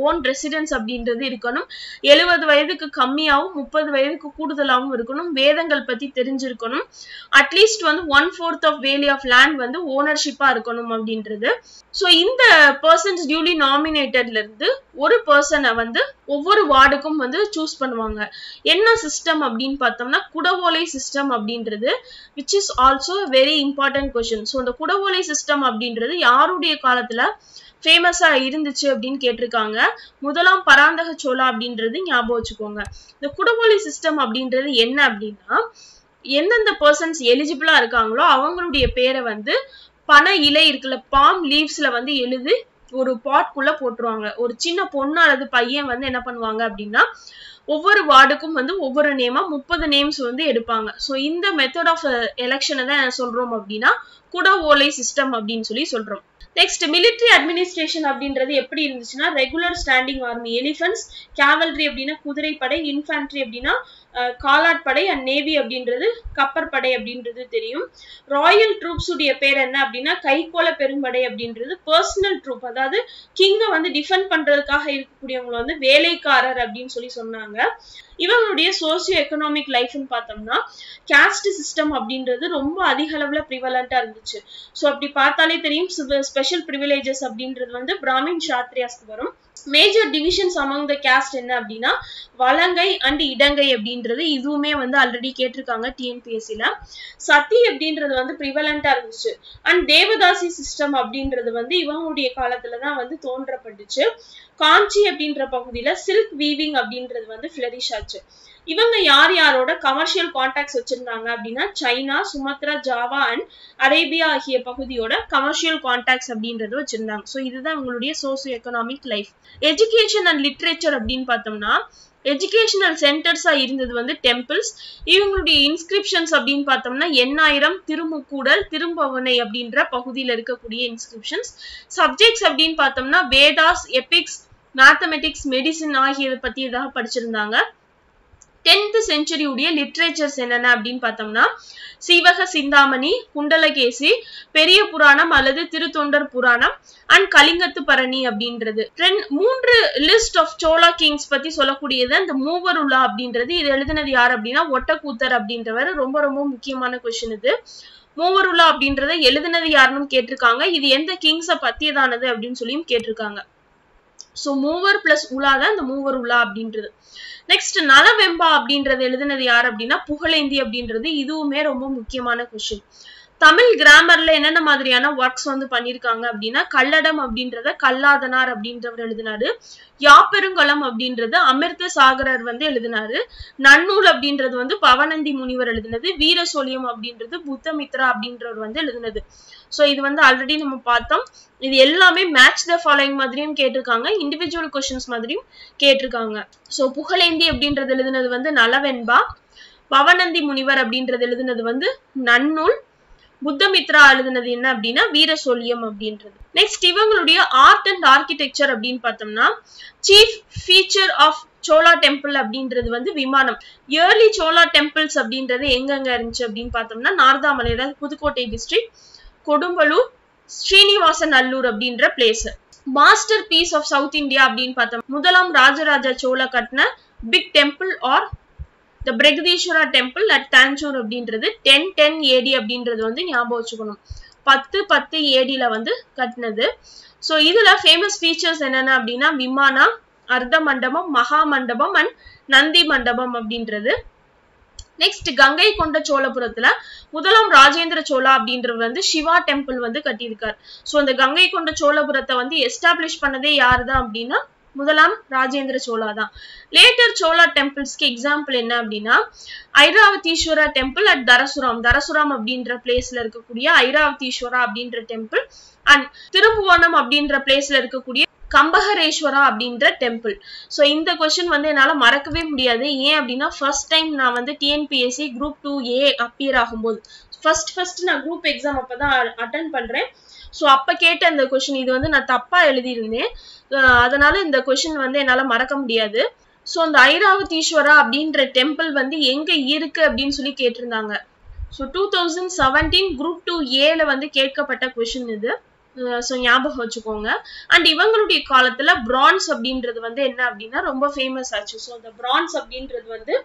ஓன் ரெசிடென்ஸ் அப்படின்றது இருக்கணும். எழுபது வயதுக்கு கம்மியாகவும் முப்பது வயதுக்கு கூடுதலாகவும் இருக்கணும். வேதங்கள் பத்தி தெரிஞ்சிருக்கணும். அட்லீஸ்ட் வந்து ஒன் ஃபோர்த் ஆஃப் வேலி ஆஃப் லேண்ட் வந்து ஓனர்ஷிப்பா இருக்கணும் அப்படின்றது. ஸோ இந்த பர்சன்ஸ் டியூலி நாமினேட்டட்ல இருந்து ஒரு பர்சனை வந்து ஒவ்வொரு வார்டுக்கும் வந்து சூஸ் பண்ணுவாங்க. என்ன சிஸ்டம் அப்படின்னு பார்த்தோம்னா குடவோலை சிஸ்டம் அப்படின்றது which is also very important question so இந்த குடவோலை சிஸ்டம் அப்படின்றது யாருடைய காலத்துல ஃபேமஸா இருந்துச்சு அப்படின்னு கேட்டிருக்காங்க. முதலாம் பராந்தக சோழா அப்படின்றது ஞாபகம் வச்சுக்கோங்க. இந்த குடவோலை சிஸ்டம் அப்படின்றது என்ன அப்படின்னா எந்தெந்த பர்சன்ஸ் எலிஜிபிளா இருக்காங்களோ அவங்களுடைய பேரை வந்து பனை இலை இருக்குல்ல பாம் லீவ்ஸ்ல வந்து எழுதி ஒரு பாட்குள்ள போட்டுருவாங்க. ஒரு சின்ன பொண்ணு அல்லது பையன் வந்து என்ன பண்ணுவாங்க அப்படின்னா ஒவ்வொரு வார்டுக்கும் வந்து ஒவ்வொரு நேமா முப்பது நேம்ஸ் வந்து எடுப்பாங்க. ஸோ இந்த மெத்தட் ஆஃப் எலெக்ஷனை தான் சொல்றோம் அப்படின்னா குட ஓலை சிஸ்டம் அப்படின்னு சொல்லி சொல்றோம். நெக்ஸ்ட் மிலிட்ரி அட்மினிஸ்ட்ரேஷன் அப்படின்றது எப்படி இருந்துச்சுன்னா regular standing army elephants cavalry அப்படின்னா குதிரைப்படை இன்ஃபேண்ட்ரி அப்படின்னா காலாட்படை அண்ட் நேவி அப்படின்றது கப்பற்படை அப்படின்றது தெரியும். ராயல் ட்ரூப்ஸ் உடைய பேர் என்ன அப்படின்னா கைகோல பெரும்படை அப்படின்றது பர்சனல் ட்ரூப் அதாவது கிங்கை வந்து டிஃபெண்ட் பண்றதுக்காக இருக்கக்கூடியவங்களை வந்து வேலைக்காரர் அப்படின்னு சொல்லி சொன்னாங்க. இவங்களுடைய சோசியோ எக்கனாமிக் லைஃப்னு பார்த்தோம்னா கேஸ்ட் சிஸ்டம் அப்படின்றது ரொம்ப அதிக அளவுல ப்ரிவலண்டா இருந்துச்சு. ஸோ அப்படி பார்த்தாலே தெரியும் ஸ்பெஷல் ப்ரிவிலேஜஸ் அப்படின்றது வந்து பிராமின் சாத்ரியாஸ்க்கு வரும். Major divisions among the caste என்ன அப்படின்னா வலங்கை அண்ட் இடங்கை அப்படின்றது இதுவுமே வந்து ஆல்ரெடி கேட்டிருக்காங்க டிஎன்பிஎஸ்சில சதி அப்படின்றது வந்து ப்ரிவலண்டா இருந்துச்சு. அண்ட் தேவதாசி சிஸ்டம் அப்படின்றது வந்து இவங்களுடைய காலத்துல தான் வந்து தோன்றப்பட்டுச்சு. காஞ்சி அப்படின்ற பகுதியில சில்க் வீவிங் அப்படின்றது வந்து ஃபிளரிஷ் ஆச்சு. இவங்க யார் யாரோட கமர்ஷியல் கான்டாக்ட்ஸ் வச்சிருந்தாங்க அப்படின்னா China Sumatra Java and Arabia ஆகிய பகுதியோட கமர்ஷியல் கான்டாக்ட்ஸ் அப்படின்றது வச்சிருந்தாங்க. ஸோ இதுதான் இவங்களுடைய socio economic life education and literature அப்படின்னு பார்த்தோம்னா எஜுகேஷனல் சென்டர்ஸா இருந்தது வந்து டெம்பிள்ஸ் இவங்களுடைய இன்ஸ்கிரிப்ஷன்ஸ் அப்படின்னு பார்த்தோம்னா எண்ணாயிரம் திருமுக்கூடல் திரும்பவனை அப்படின்ற பகுதியில் இருக்கக்கூடிய இன்ஸ்கிரிப்ஷன்ஸ் சப்ஜெக்ட்ஸ் அப்படின்னு பார்த்தோம்னா வேதாஸ் எபிக்ஸ் மேத்தமெட்டிக்ஸ் மெடிசின் ஆகியவை பற்றி ஏதாவது படிச்சிருந்தாங்க. டென்த் செஞ்சுரியுடைய லிட்ரேச்சர்ஸ் என்னென்ன அப்படின்னு பார்த்தோம்னா சீவக சிந்தாமணி குண்டலகேசி பெரிய புராணம் அல்லது திருத்தொண்டர் புராணம் அண்ட் கலிங்கத்து பரணி அப்படின்றது. மூன்று லிஸ்ட் ஆஃப் சோலா கிங்ஸ் பத்தி சொல்லக்கூடியது அந்த மூவருலா அப்படின்றது. இது எழுதினது யார் அப்படின்னா ஒட்டக்கூத்தர் அப்படின்றவர். ரொம்ப ரொம்ப முக்கியமான கொஸ்டின் இது. மூவருலா அப்படின்றத எழுதினது யாருன்னு கேட்டிருக்காங்க. இது எந்த கிங்ஸை பத்தியதானது அப்படின்னு சொல்லியும் கேட்டிருக்காங்க. ஸோ மூவர் பிளஸ் உலா தான் இந்த மூவர் உலா அப்படின்றது. நெக்ஸ்ட் நலவெம்பா அப்படின்றது எழுதுனது யார் அப்படின்னா புகழேந்தி அப்படின்றது. இதுவுமே ரொம்ப முக்கியமான கொஸ்டின் தமிழ் கிராமர்ல என்னென்ன மாதிரியான ஒர்க்ஸ் வந்து பண்ணிருக்காங்க அப்படின்னா கல்லடம் அப்படின்றத கல்லாதனார் அப்படின்றவர் எழுதினாரு. யாப்பெருங்கலம் அப்படின்றது அமிர்த சாகரர் வந்து எழுதினாரு. நன்னூல் அப்படின்றது வந்து பவனந்தி முனிவர் எழுதினது. வீரசோழியம் அப்படின்றது புத்தமித்ரா அப்படின்றவர் வந்து எழுதினது. ஸோ இது வந்து ஆல்ரெடி நம்ம பார்த்தோம். இது எல்லாமே மேட்ச் த ஃபாலோயிங் மாதிரியும் கேட்டிருக்காங்க. இண்டிவிஜுவல் கொஸ்டின்ஸ் மாதிரியும் கேட்டிருக்காங்க. ஸோ புகழேந்தி அப்படின்றது எழுதினது வந்து நலவென்பா பவனந்தி முனிவர் அப்படின்றது எழுதினது வந்து நன்னூல். புத்தமித்ரா எழுதுனது என்ன அப்படின்னா வீரசோழியம் அப்படின்றது. நெக்ஸ்ட் இவங்களுடைய ஆர்ட் அண்ட் ஆர்கிடெக்சர் அப்படின்னு பார்த்தோம்னா chief feature of Chola temple அப்படின்றது வந்து விமானம். இயர்லி சோலா டெம்பிள்ஸ் அப்படின்றது எங்கெங்க இருந்துச்சு அப்படின்னு பார்த்தோம்னா நார்தாமலை அதாவது புதுக்கோட்டை டிஸ்ட்ரிக்ட் கொடும்பலூர் ஸ்ரீனிவாசன் நல்லூர் அப்படின்ற place masterpiece of south India அப்படின்னு பார்த்தோம். முதலாம் ராஜராஜ சோழ கட்டின big temple are the Brihadeeswara temple at Tanjore அப்படின்றது டென் டென் ஏடி அப்படின்றது வந்து ஞாபகம் வச்சுக்கணும். பத்து பத்து ஏடியில வந்து கட்டினது. ஸோ இதுல ஃபேமஸ் ஃபீச்சர்ஸ் என்னென்ன அப்படின்னா விமானா அர்த்த மண்டபம் மகா மண்டபம் அண்ட் நந்தி மண்டபம் அப்படின்றது. நெக்ஸ்ட் கங்கை கொண்ட சோழபுரத்துல முதலாம் ராஜேந்திர சோழா அப்படின்றவர் வந்து சிவா டெம்பிள் வந்து கட்டியிருக்கார். ஸோ அந்த கங்கை கொண்ட சோழபுரத்தை வந்து எஸ்டாப்ளிஷ் பண்ணதே யாரு தான் அப்படின்னா முதலாம் ராஜேந்திர சோழா தான். லேட்டர் சோழா டெம்பிள்ஸ்க்கு எக்ஸாம்பிள் என்ன அப்படின்னா ஐராவதீஸ்வரா டெம்பிள் அட் தரசுராம் தரசுராம் அப்படின்ற பிளேஸ்ல இருக்கக்கூடிய ஐராவதீஸ்வரா அப்படின்ற டெம்பிள் அண்ட் திருபுவனம் அப்படின்ற பிளேஸ்ல இருக்கக்கூடிய கம்பகரேஸ்வரா அப்படின்ற டெம்பிள் ஸோ இந்த கொஸ்டின் வந்து என்னால் மறக்கவே முடியாது. ஏன் அப்படின்னா ஃபர்ஸ்ட் டைம் நான் வந்து TNPSC group two A appear ஆகும்போது. ஃபர்ஸ்ட் ஃபர்ஸ்ட் நான் குரூப் எக்ஸாம் அப்போ தான் அட்டன் பண்ணுறேன் ஸோ அப்போ கேட்ட இந்த கொஷின் இது வந்து நான் தப்பாக எழுதியிருந்தேன். அதனால இந்த கொஷின் வந்து என்னால் மறக்க முடியாது. ஸோ அந்த ஐராவதீஸ்வரா அப்படின்ற டெம்பிள் வந்து எங்கே இருக்கு அப்படின்னு சொல்லி கேட்டிருந்தாங்க. So two thousand seventeen group two ஏல வந்து கேட்கப்பட்ட கொஷின் இது. ஸோ ஞாபகம் வச்சுக்கோங்க. அண்ட் இவங்களுடைய காலத்தில் பிரான்ஸ் அப்படின்றது வந்து என்ன அப்படின்னா ரொம்ப ஃபேமஸ் ஆச்சு. ஸோ அந்த பிரான்ஸ் அப்படின்றது வந்து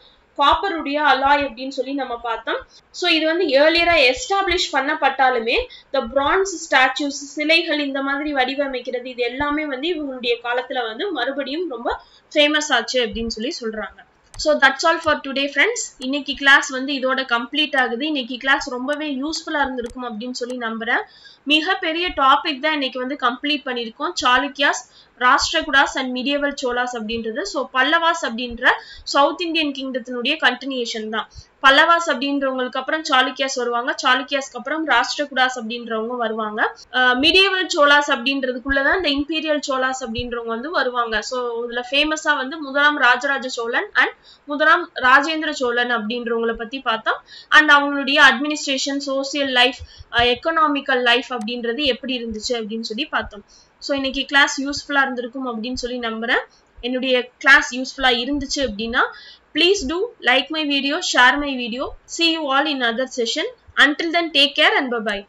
காப்பருடைய அலாய் அப்படின்னு சொல்லி நம்ம பார்த்தோம். ஸோ இது வந்து ஏர்லியரா எஸ்டாப்ளிஷ் பண்ணப்பட்டாலுமே த பிரான்ஸ் ஸ்டாச்சூஸ் சிலைகள் இந்த மாதிரி வடிவமைக்கிறது இது எல்லாமே வந்து இவங்களுடைய காலத்துல வந்து மறுபடியும் ரொம்ப ஃபேமஸ் ஆச்சு அப்படின்னு சொல்லி சொல்றாங்க. So that's all for today friends இன்னைக்கு கிளாஸ் வந்து இதோட கம்ப்ளீட் ஆகுது. இன்னைக்கு கிளாஸ் ரொம்பவே யூஸ்ஃபுல்லாக இருந்திருக்கும் அப்படின்னு சொல்லி நம்புறேன். மிகப்பெரிய டாபிக் தான் இன்னைக்கு வந்து கம்ப்ளீட் பண்ணியிருக்கோம். சாளுக்கியாஸ் ராஷ்டிரகுடாஸ் அண்ட் மிடியவல் சோலாஸ் அப்படின்றது. ஸோ பல்லவாஸ் அப்படின்ற சவுத் இந்தியன் கிங்டத்தினுடைய கண்டினியூஷன் தான். பல்லவாஸ் அப்படின்றவங்களுக்கு அப்புறம் சாளுக்கியாஸ் வருவாங்க. சாளுக்கியாஸ்க்கு அப்புறம் ராஷ்டிரகுடாஸ் அப்படின்றவங்க வருவாங்க. மிடியவல் சோலாஸ் அப்படின்றதுக்குள்ளதான் இந்த இம்பீரியல் சோலாஸ் அப்படின்றவங்க வந்து வருவாங்க. ஸோ இதுல ஃபேமஸா வந்து முதலாம் ராஜராஜ சோழன் அண்ட் முதலாம் ராஜேந்திர சோழன் அப்படின்றவங்கள பத்தி பார்த்தோம். அண்ட் அவங்களுடைய administration social life economical life அப்படின்றது எப்படி இருந்துச்சு அப்படின்னு சொல்லி பார்த்தோம். ஸோ இன்னைக்கு கிளாஸ் யூஸ்ஃபுல்லா இருந்திருக்கும் அப்படின்னு சொல்லி நம்புறேன். என்னுடைய கிளாஸ் யூஸ்ஃபுல்லா இருந்துச்சு அப்படின்னா Please do like my video, share my video. See you all in another session. Until then take care and bye bye.